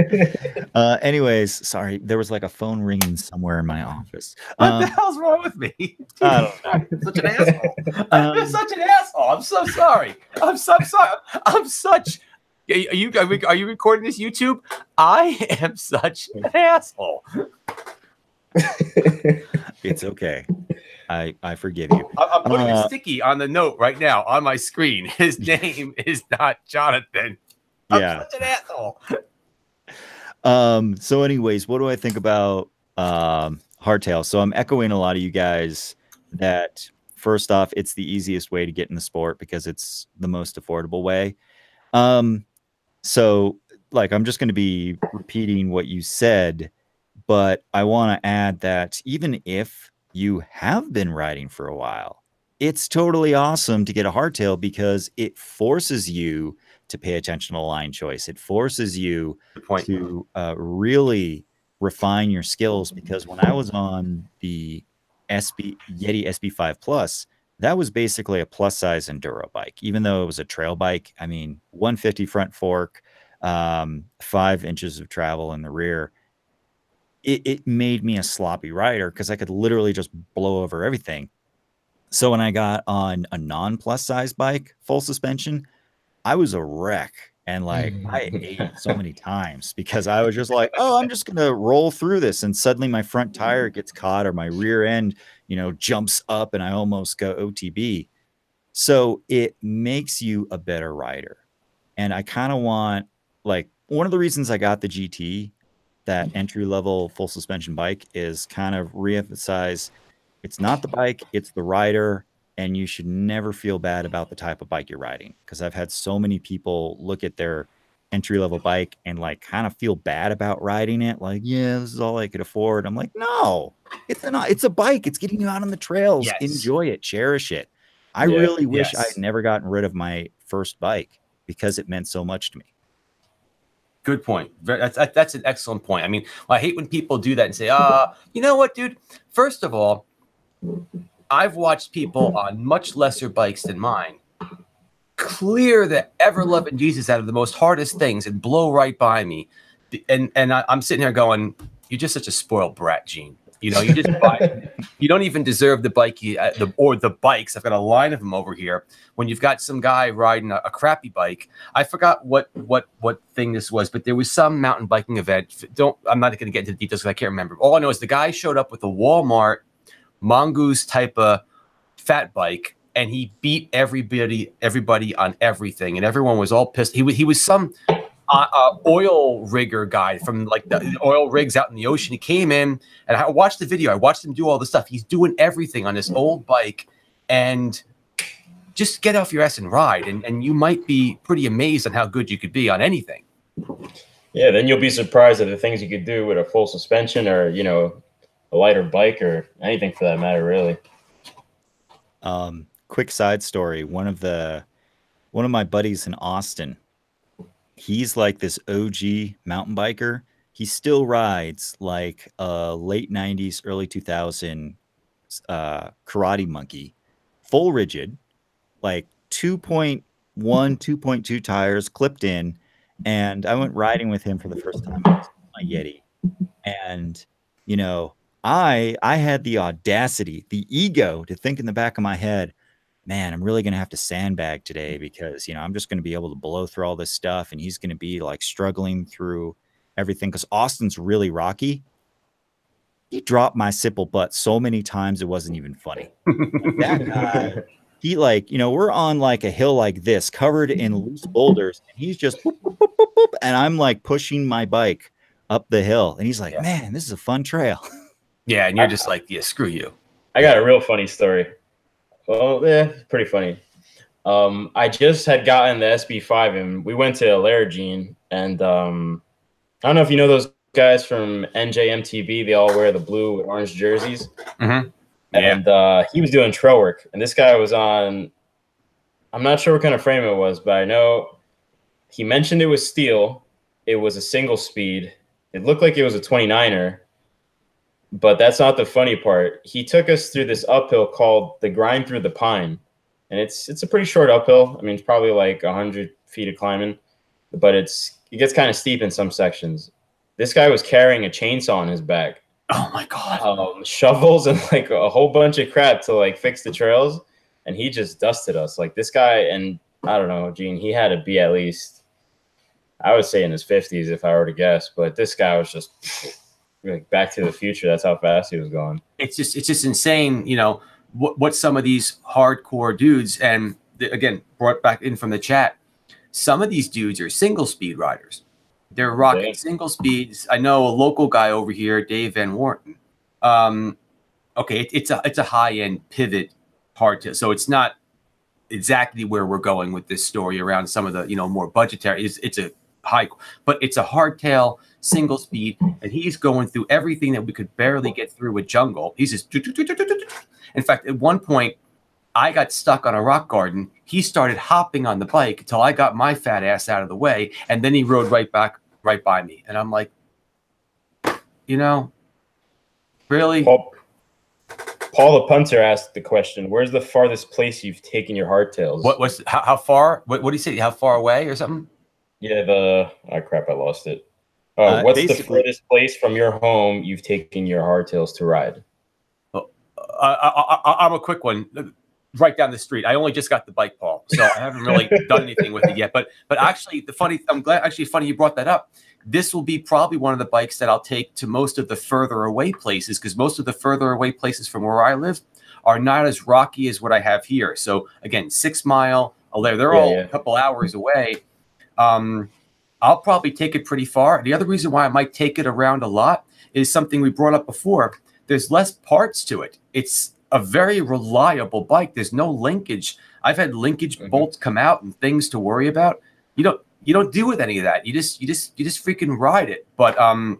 <laughs> Uh, anyways, sorry, there was like a phone ringing somewhere in my office. What the Um, hell's wrong with me? I don't <laughs> I'm such an asshole. I'm Um, such an asshole. I'm so sorry. I'm so sorry. I'm such. Are you are you- are you recording this YouTube? I am such an asshole. it's okay. I I forgive you. I'm putting a Uh, sticky on the note right now on my screen. <laughs> His <laughs> name is not Jonathan. I'm Yeah. such an asshole. Um, so anyways, what do I think about um hardtail? So I'm echoing a lot of you guys that first off, it's the easiest way to get in the sport because it's the most affordable way. Um, so like I'm just gonna be repeating what you said, but I want to add that even if you have been riding for a while, it's totally awesome to get a hardtail because it forces you to pay attention to line choice. It forces you point. to uh, really refine your skills because when I was on the SB Yeti SB5 Plus, that was basically a plus size enduro bike, even though it was a trail bike. I mean, 150 front fork, um, five inches of travel in the rear. It, it made me a sloppy rider because I could literally just blow over everything. So when I got on a non plus size bike, full suspension, I was a wreck. And like I mm. ate so many <laughs> times because I was just like, oh, I'm just gonna roll through this. And suddenly my front tire mm. gets caught or my rear end, you know, jumps up and I almost go OTB. So it makes you a better rider. And I kind of want like one of the reasons I got the GT, that entry level full suspension bike, is kind of reemphasize it's not the bike, it's the rider and you should never feel bad about the type of bike you're riding because I've had so many people look at their entry level bike and like kind of feel bad about riding it like yeah this is all I could afford I'm like no it's a it's a bike it's getting you out on the trails Yes. enjoy it cherish it I Yeah. really wish Yes. I'd never gotten rid of my first bike because it meant so much to me Good point. That's, that's an excellent point. I mean, I hate when people do that and say, uh, you know what, dude? First of all, I've watched people on much lesser bikes than mine clear the ever loving Jesus out of the most hardest things and blow right by me. And and I, I'm sitting here going, you're just such a spoiled brat, Gene. You know, you just buy, you don't even deserve the bike you, uh, the, or the bikes. I've got a line of them over here. When you've got some guy riding a, a crappy bike, I forgot what what what thing this was, but there was some mountain biking event. Don't I'm not going to get into the details because I can't remember. All I know is the guy showed up with a Walmart mongoose type of fat bike, and he beat everybody everybody on everything, and everyone was all pissed. He was he was some uh, uh, oil rigger guy from like the oil rigs out in the ocean. He came in, and I watched the video. I watched him do all the stuff. He's doing everything on this old bike, and just get off your ass and ride, and, and you might be pretty amazed on how good you could be on anything. Yeah, then you'll be surprised at the things you could do with a full suspension or you know a lighter bike or anything for that matter, really. Um, quick side story: one of the one of my buddies in Austin, he's like this OG mountain biker. He still rides like a late '90s, early 2000 uh, karate monkey, full rigid, like 2.1, 2.2 tires clipped in. And I went riding with him for the first time on my Yeti, and you know, I I had the audacity, the ego to think in the back of my head, man, I'm really gonna have to sandbag today mm. because you know I'm just gonna be able to blow through all this stuff, and he's gonna be like struggling through everything because Austin's really rocky. He dropped my simple butt so many times it wasn't even funny. that guy, <laughs> he like, you know, we're on like a hill like this, covered in loose boulders, and he's just boop, boop, boop, boop, boop, and I'm like pushing my bike up the hill, and he's like, Yeah. "Man, this is a fun trail." Yeah, and you're just like, yeah, screw you. I got a real funny story. Well, yeah, pretty funny. Um, I just had gotten the SB5 and we went to Allaire and um, I don't know if you know those guys from NJMTB. They all wear the blue with orange jerseys. Mhm. And uh, he was doing trail work, and this guy was on. I'm not sure what kind of frame it was, but I know he mentioned it was steel. It was a single speed. It looked like it was a 29er, but that's not the funny part. He took us through this uphill called the Grind Through the Pine, and it's it's a pretty short uphill. I mean, it's probably like 100 feet of climbing, but it's it gets kind of steep in some sections. This guy was carrying a chainsaw on his back Oh my god. um, shovels and like a whole bunch of crap to like fix the trails, and he just dusted us. Like this guy, and I don't know, Gene. He had to be at least, I would say in his fifties if I were to guess. But this guy was just like Back to the Future. That's how fast he was going. it's just it's just insane you know what what some of these hardcore dudes and th- again brought back in from the chat some of these dudes are single speed riders they're rocking Yeah. single speeds i know a local guy over here dave van warren um okay it, it's a it's a high end pivot hard to so it's not exactly where we're going with this story around some of the you know more budgetary it's, it's a high but it's a hardtail single speed and he's going through everything that we could barely get through with jungle. He's just in fact at one point i got stuck on a rock garden. He started hopping on the bike until i got my fat ass out of the way and then he rode right back right by me. And i'm like you know really? Paul, Paul the punter asked the question: Where's the farthest place you've taken your hardtails? what was how, how far what, what do you say? How far away or something? Yeah, the oh crap, I lost it. Oh, Uh, what's the furthest place from your home you've taken your hardtails to ride? I, I, I, I'm a quick one. Right down the street. I only just got the bike, Paul, so I haven't really <laughs> done anything with it yet. But but actually, the funny I'm glad actually funny you brought that up. This will be probably one of the bikes that I'll take to most of the further away places because most of the further away places from where I live are not as rocky as what I have here. So again, six mile. They're they're Yeah, all yeah. a couple hours away. Um, I'll probably take it pretty far. The other reason why I might take it around a lot is something we brought up before. There's less parts to it. It's a very reliable bike. There's no linkage. I've had linkage Mhm. bolts come out and things to worry about. You don't you don't deal with any of that. You just you just you just freaking ride it. But um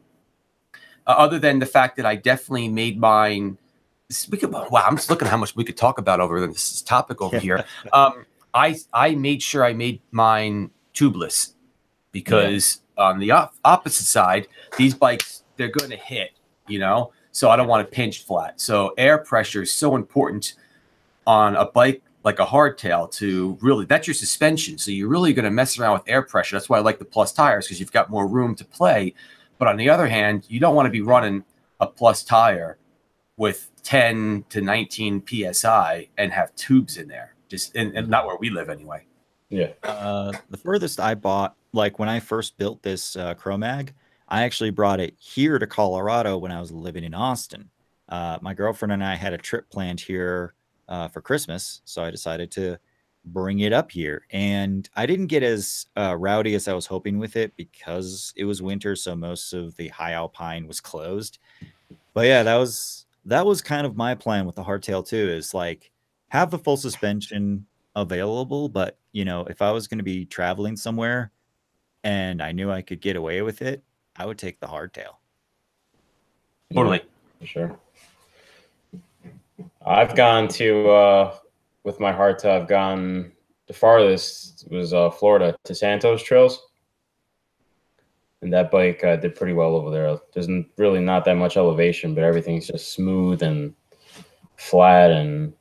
uh, other than the fact that I definitely made mine we could, wow, I'm just looking at how much we could talk about over this topic over here. Um, I I made sure I made mine tubeless because on the op- opposite side, these bikes they're going to hit, you know. So I don't want to pinch flat. So air pressure is so important on a bike like a hardtail to really that's your suspension. So you're really going to mess around with air pressure. That's why I like the plus tires because you've got more room to play. But on the other hand, you don't want to be running a plus tire with 10 to 19 psi and have tubes in there. Just and, and not where we live anyway. Yeah. Uh, the furthest I bought, like when I first built this uh, Chromag, I actually brought it here to Colorado when I was living in Austin. Uh, my girlfriend and I had a trip planned here uh, for Christmas, so I decided to bring it up here. And I didn't get as uh, rowdy as I was hoping with it because it was winter, so most of the high alpine was closed. But yeah, that was that was kind of my plan with the hardtail too. Is like have the full suspension available, but you know, if I was going to be traveling somewhere and I knew I could get away with it, I would take the hardtail. Totally. For sure. I've gone to uh with my hardtail. I've gone the farthest was uh Florida to Santos Trails. And that bike uh, did pretty well over there. There's n- really not that much elevation, but everything's just smooth and flat, and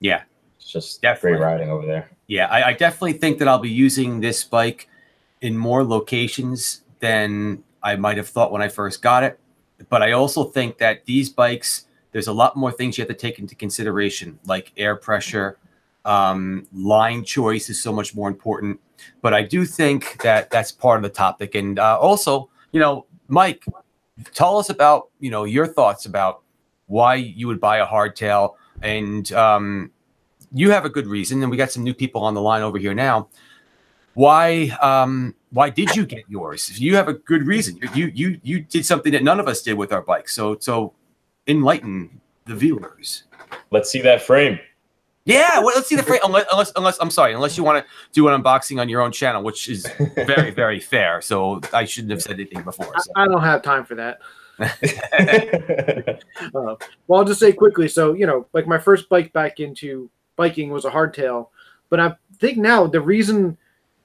Yeah. it's just Definitely. great riding over there. Yeah, I, I definitely think that I'll be using this bike in more locations than I might have thought when I first got it. But I also think that these bikes, there's a lot more things you have to take into consideration, like air pressure, um, line choice is so much more important. But I do think that that's part of the topic. And uh, also, you know, Mike, tell us about you know your thoughts about why you would buy a hardtail and um, you have a good reason, and we got some new people on the line over here now. Why um, why did you get yours? You have a good reason. You you you did something that none of us did with our bikes. So so enlighten the viewers. Let's see that frame. Yeah, well, let's see the frame. Unless, unless, unless I'm sorry, unless you want to do an unboxing on your own channel, which is very, <laughs> very fair. So I shouldn't have said anything before. So. I, I don't have time for that. Uh, <laughs> <laughs> well, I'll just say quickly. So, you know, like my first bike back into biking was a hardtail, but I think now the reason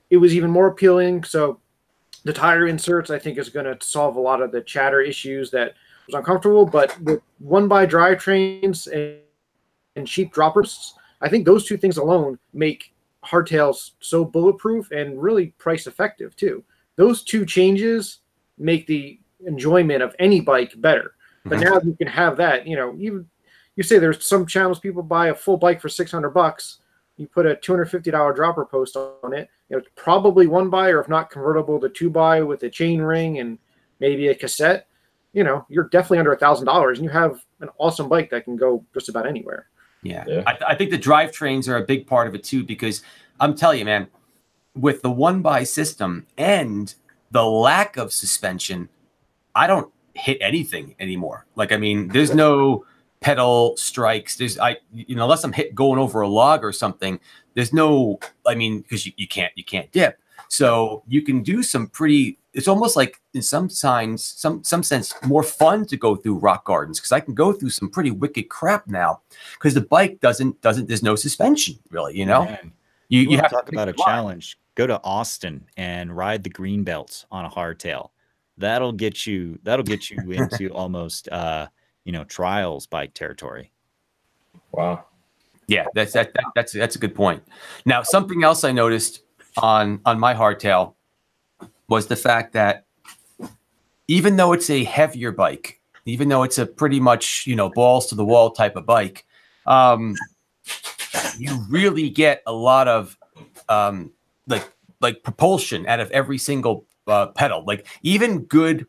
it was even more appealing. So, the tire inserts I think is going to solve a lot of the chatter issues that was uncomfortable. But with one by drivetrains and, and cheap droppers, I think those two things alone make hardtails so bulletproof and really price effective too. Those two changes make the enjoyment of any bike better. But Mhm. now you can have that, you know, even you say there's some channels people buy a full bike for 600 bucks. You put a $250 dropper post on it, you know, it's probably one buy or if not convertible to two buy with a chain ring and maybe a cassette. You know, you're definitely under a thousand dollars and you have an awesome bike that can go just about anywhere. Yeah, Yeah. I, I think the drivetrains are a big part of it too, because I'm telling you, man, with the one by system and the lack of suspension, I don't hit anything anymore. Like, I mean, there's no pedal strikes. There's, I, you know, unless I'm hit going over a log or something, there's no, I mean, because you, you can't, you can't dip. So you can do some pretty, it's almost like in some signs, some, some sense more fun to go through rock gardens because I can go through some pretty wicked crap now because the bike doesn't doesn't there's no suspension really you know Man, you, you, you have to talk about a line. challenge. Go to Austin and ride the green belts on a hardtail. That'll get you. That'll get you <laughs> into almost, uh, you know, trials bike territory. wow. yeah that's that, that that's that's a good point now something else i noticed on on my hardtail was the fact that even though it's a heavier bike even though it's a pretty much you know balls to the wall type of bike um you really get a lot of um like like propulsion out of every single uh, pedal like even good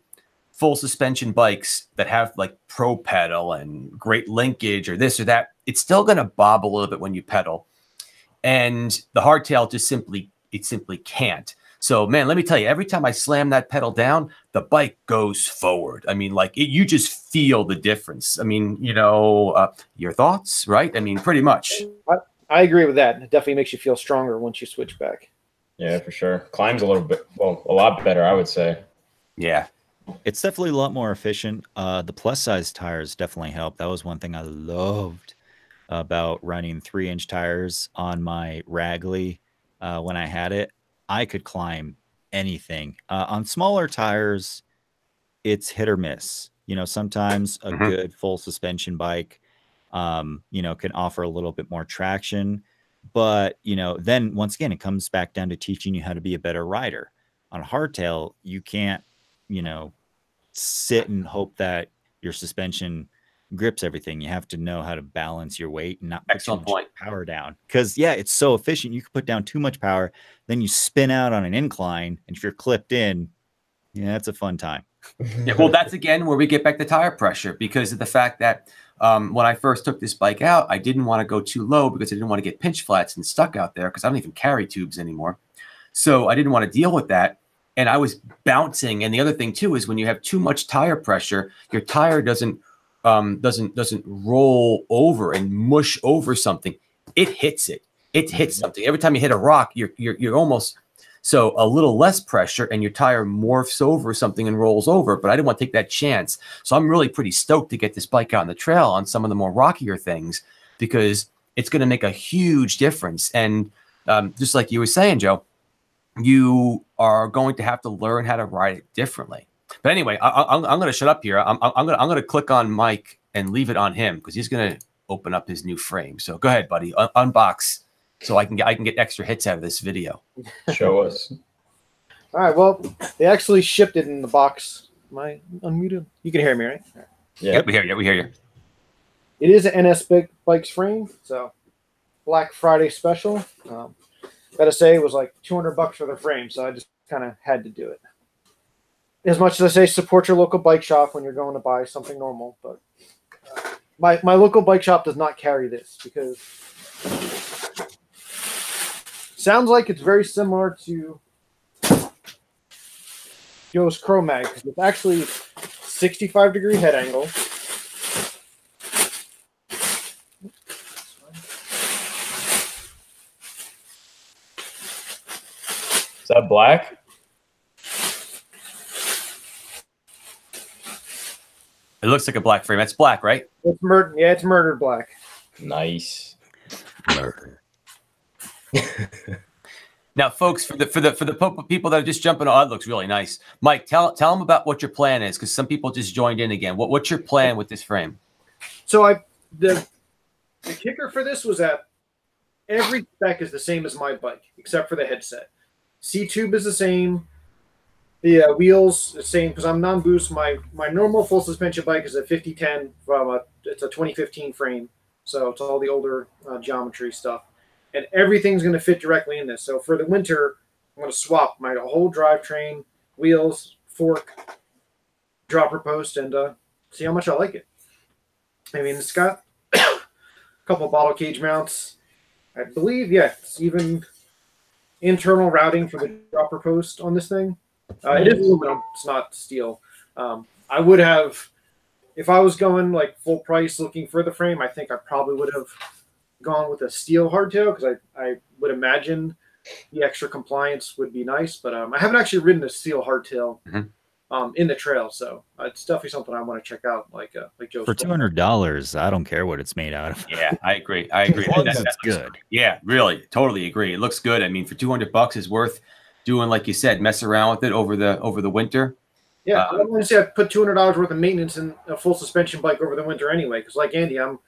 full suspension bikes that have like pro pedal and great linkage or this or that it's still going to bob a little bit when you pedal and the hardtail just simply it simply can't so man let me tell you every time i slam that pedal down the bike goes forward i mean like it, you just feel the difference i mean you know uh, your thoughts right i mean pretty much I agree with that. It definitely makes you feel stronger once you switch back. Yeah, for sure. Climbs a little bit, well, a lot better, I would say. yeah It's definitely a lot more efficient. Uh, the plus size tires definitely help. That was one thing I loved about running three inch tires on my Ragley uh, when I had it. I could climb anything. Uh, on smaller tires, it's hit or miss. You know, sometimes a Mhm. good full suspension bike, um, you know, can offer a little bit more traction. But, you know, then once again, it comes back down to teaching you how to be a better rider. On a hardtail, you can't, you know, sit and hope that your suspension grips everything. You have to know how to balance your weight and not put too much point. power down. Because yeah, it's so efficient. You can put down too much power, then you spin out on an incline, and if you're clipped in, yeah, that's a fun time. Yeah, well, that's again where we get back to tire pressure because of the fact that um, when I first took this bike out, I didn't want to go too low because I didn't want to get pinch flats and stuck out there because I don't even carry tubes anymore. So I didn't want to deal with that. And I was bouncing. And the other thing too is when you have too much tire pressure, your tire doesn't um, doesn't doesn't roll over and mush over something. It hits it. It hits something. Every time you hit a rock, you're you're you're almost so a little less pressure and your tire morphs over something and rolls over. But I didn't want to take that chance. So I'm really pretty stoked to get this bike out on the trail on some of the more rockier things because it's going to make a huge difference. And um, just like you were saying, Joe, you are going to have to learn how to ride it differently. But anyway, I, I, I'm, I'm going to shut up here. I'm, I'm going to I'm going to click on Mike and leave it on him because he's going to open up his new frame. So go ahead, buddy, Un- unbox so I can get I can get extra hits out of this video. <laughs> Show us. All right. Well, they actually shipped it in the box. Am I unmuted? You can hear me, right? All right. Yeah. Yep, we hear you. We hear you. It is an NS Big Bikes frame, so Black Friday special. Um, gotta say, it was like 200 bucks for the frame, so I just kind of had to do it. As much as I say, support your local bike shop when you're going to buy something normal, but uh, my my local bike shop does not carry this because sounds like it's very similar to Joe's Chromag. It's actually 65 degree head angle. Is that black? It looks like a black frame. That's black, right? It's murder. Yeah, it's murdered black. Nice. Murder. <laughs> Now, folks, for the for the for the po- people that are just jumping on, oh, it looks really nice. Mike, tell tell them about what your plan is, because some people just joined in again. What what's your plan with this frame? So I the the kicker for this was that every spec is the same as my bike except for the headset. C tube is the same. The uh, wheels the same because I'm non-boost. My my normal full suspension bike is a 5010 from a it's a 2015 frame, so it's all the older uh, geometry stuff, and everything's going to fit directly in this. So for the winter, I'm going to swap my whole drivetrain, wheels, fork, dropper post, and uh, see how much I like it. I mean, it's got <coughs> a couple bottle cage mounts. I believe, yeah, it's even internal routing for the dropper post on this thing. Uh, it is aluminum; it's not steel. Um, I would have, if I was going like full price looking for the frame, I think I probably would have gone with a steel hardtail because I, I would imagine the extra compliance would be nice. But um, I haven't actually ridden a steel hardtail Mhm. Um, in the trail, so uh, it's definitely something I want to check out. Like uh, like Joe For two hundred dollars, I don't care what it's made out of. Yeah, I agree. I agree. That- as that it's looks- good. Yeah, really, totally agree. It looks good. I mean, for two hundred bucks is worth doing, like you said, mess around with it over the over the winter. Yeah, Uh, I don't want to say I put two hundred dollars worth of maintenance in a full suspension bike over the winter anyway. Because like Andy, I'm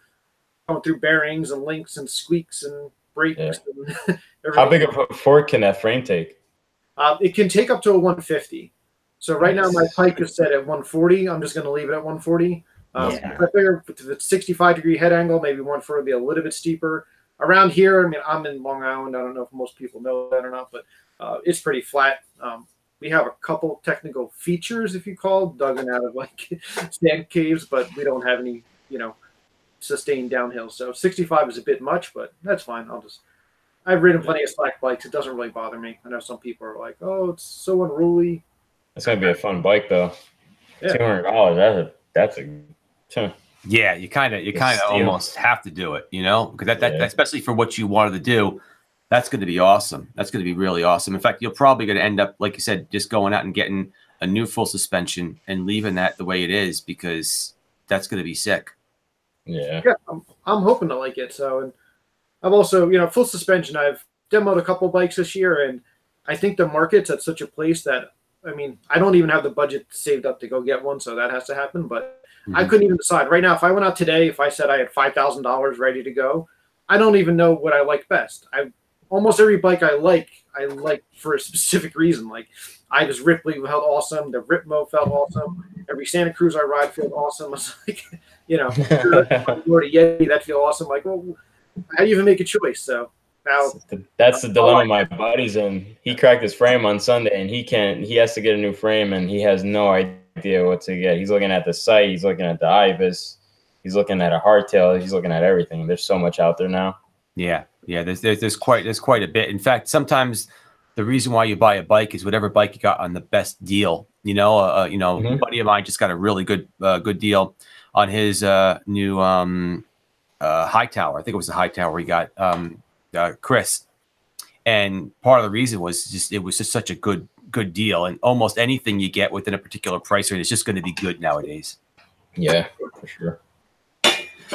going through bearings and links and squeaks and brakes. And <laughs> How big of a fork can that frame take? Uh, it can take up to a 150. So right now my Nice. pike is set at 140. I'm just going to leave it at 140. Um, Yeah. I figure if it's 65 degree head angle, maybe 140 will be a little bit steeper. Around here, I mean, I'm in Long Island. I don't know if most people know that or not, but uh, it's pretty flat. Um, we have a couple technical features, if you call, dug in out of like <laughs> sand caves, but we don't have any, you know, sustained downhill. So 65 is a bit much, but that's fine. I'll just. I've ridden plenty of slack bikes. It doesn't really bother me. I know some people are like, "Oh, it's so unruly." That's gonna be a fun bike though. Yeah. Two hundred dollars. That's a that's a. Yeah, you kind of you kind of almost have to do it, you know, because that, that Yeah. especially for what you wanted to do, that's going to be awesome. That's going to be really awesome. In fact, you're probably going to end up, like you said, just going out and getting a new full suspension and leaving that the way it is because that's going to be sick. Yeah. Yeah, I'm, I'm hoping to like it. So, and I've also, you know, full suspension. I've demoed a couple bikes this year, and I think the market's at such a place that, I mean, I don't even have the budget saved up to go get one, so that has to happen. But I Mhm. couldn't even decide right now. If I went out today, if I said I had five thousand dollars ready to go, I don't even know what I like best. I almost every bike I like, I like for a <laughs> specific reason. Like I just Ripley felt awesome. The Ripmo felt awesome. Every Santa Cruz I ride felt awesome. <laughs> It's like, you know, <laughs> or to Yeti that feel awesome. Like, well, how do you even make a choice? So now, That's the dilemma my buddy's in. He cracked his frame on Sunday, and he can't. He has to get a new frame, and he has no idea what to get. He's looking at the site. He's looking at the Ibis. He's looking at a hardtail. He's looking at everything. There's so much out there now. Yeah, yeah. There's, there's there's quite there's quite a bit. In fact, sometimes the reason why you buy a bike is whatever bike you got on the best deal. You know, uh, uh, you know, a Mhm. buddy of mine just got a really good uh, good deal on his uh, new um, uh, Hightower. I think it was the Hightower he got um, uh, Chris, and part of the reason was just it was just such a good good deal, and almost anything you get within a particular price range is just going to be good nowadays. Yeah, for sure.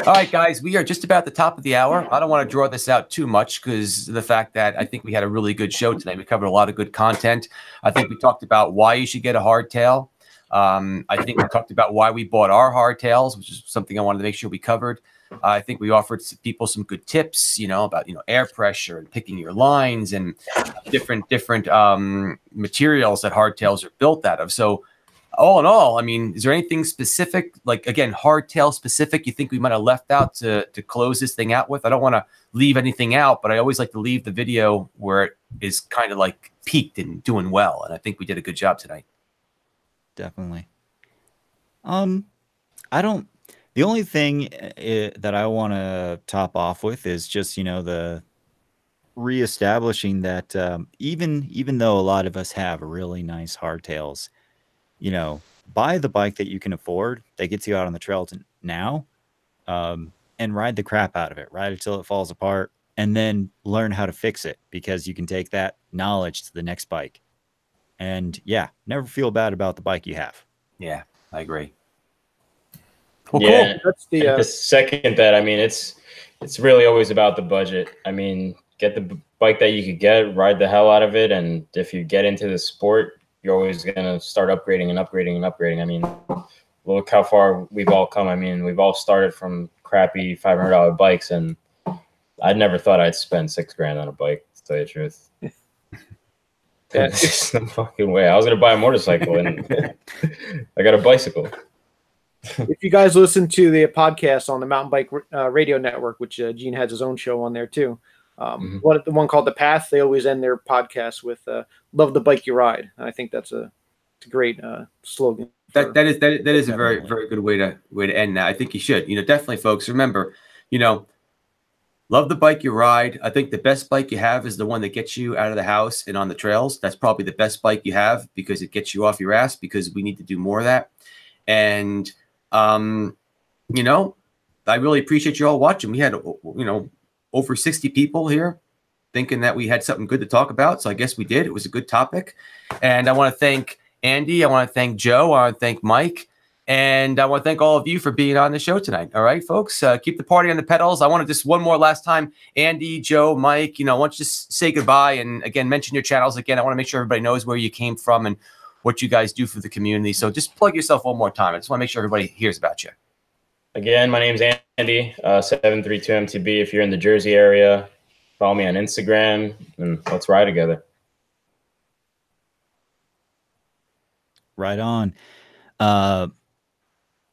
All right, guys, we are just about the top of the hour. I don't want to draw this out too much because the fact that I think we had a really good show tonight. We covered a lot of good content. I think we talked about why you should get a hardtail. Um, I think we talked about why we bought our hardtails, which is something I wanted to make sure we covered. I think we offered people some good tips, you know, about you know air pressure and picking your lines and different different um, materials that hardtails are built out of. So all in all, I mean, is there anything specific, like again, hardtail specific, you think we might have left out to to close this thing out with? I don't want to leave anything out, but I always like to leave the video where it is kind of like peaked and doing well, and I think we did a good job tonight. definitely. Um, I don't. The only thing uh, that I want to top off with is just you know the reestablishing that um, even even though a lot of us have really nice hardtails, you know, buy the bike that you can afford that gets you out on the trail to now, um, and ride the crap out of it. Ride it till it falls apart, and then learn how to fix it because you can take that knowledge to the next bike. And yeah, never feel bad about the bike you have. Yeah, I agree. Well, Yeah. cool. That's the uh, to second that, I mean, it's it's really always about the budget. I mean, get the bike that you could get, ride the hell out of it, and if you get into the sport, you're always gonna start upgrading and upgrading and upgrading. I mean, look how far we've all come. I mean, we've all started from crappy five hundred dollar bikes, and I never thought I'd spend six grand on a bike. To tell you the truth. Yeah. <laughs> There's no fucking way. I was gonna buy a motorcycle, and <laughs> I got a bicycle. <laughs> if you guys listen to the podcast on the Mountain Bike uh, Radio Network, which uh, Gene has his own show on there too. Um, Mhm. What the one called The Path? They always end their podcast with uh, "Love the bike you ride." And I think that's a, a great uh, slogan. That that is that, that is a very very good way to way to end that. I think you should. You know, definitely, folks. Remember, you know, love the bike you ride. I think the best bike you have is the one that gets you out of the house and on the trails. That's probably the best bike you have because it gets you off your ass. Because we need to do more of that. And um, you know, I really appreciate you all watching. We had you know over sixty people here thinking that we had something good to talk about. So I guess we did. It was a good topic, and I want to thank. Andy. I want to thank Joe. I want to thank Mike. And I want to thank all of you for being on the show tonight. All right, folks, uh, keep the party on the pedals. I want to just one more last time, Andy, Joe, Mike. You know, I want you to just say goodbye and again mention your channels again. I want to make sure everybody knows where you came from and what you guys do for the community. So just plug yourself one more time. I just want to make sure everybody hears about you. Again, my name's Andy, uh, 732MTB. If you're in the Jersey area, follow me on Instagram and let's ride together. Right on. Uh,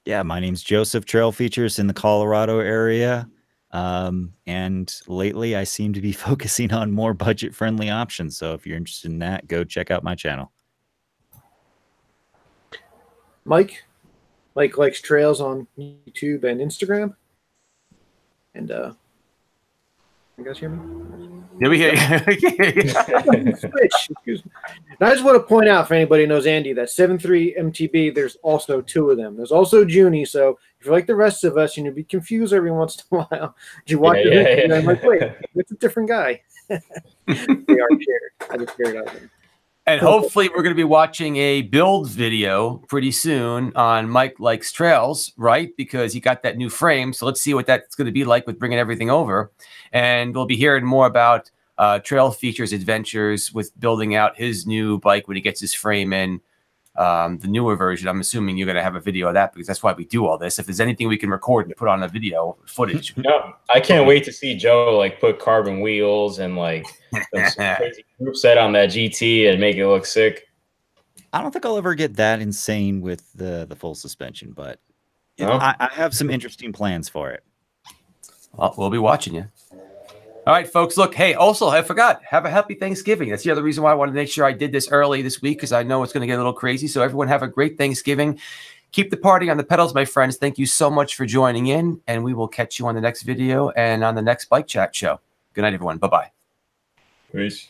yeah, my name's Joseph. Trail features in the Colorado area. Um, and lately I seem to be <laughs> focusing on more budget friendly options. So if you're interested in that, go check out my channel. Mike. Mike likes trails on YouTube and Instagram. And uh, you guys hear me? Yeah, we hear you? <laughs> Switch. Excuse me. And I just want to point out for anybody who knows Andy that 7.3 MTB, there's also two of them. There's also Junie. So if you're like the rest of us, you know, be confused every once in a while. Do you watch Yeah, the yeah, and yeah. I'm like, wait, it's a different guy. <laughs> they are shared. I just shared out there. And hopefully, we're going to be watching a build video pretty soon on Mike Likes Trails, right? Because he got that new frame. So let's see what that's going to be like with bringing everything over. And we'll be hearing more about uh, Trail Features Adventures with building out his new bike when he gets his frame in. Um, the newer version. I'm assuming you're going to have a video of that because that's why we do all this. If there's anything we can record and put on a video footage, <laughs> no, I can't wait to see Joe like put carbon wheels and like <laughs> crazy group set on that GT and make it look sick. I don't think I'll ever get that insane with the the full suspension, but you know, I, I have some interesting plans for it. Well, we'll be watching you. All right, folks. Look, hey, also, I forgot. Have a happy Thanksgiving. That's the other reason why I wanted to make sure I did this early this week because I know it's going to get a little crazy. So, everyone, have a great Thanksgiving. Keep the party on the pedals, my friends. Thank you so much for joining in, and we will catch you on the next video and on the next Bike Chat show. Good night, everyone. Bye bye. Peace.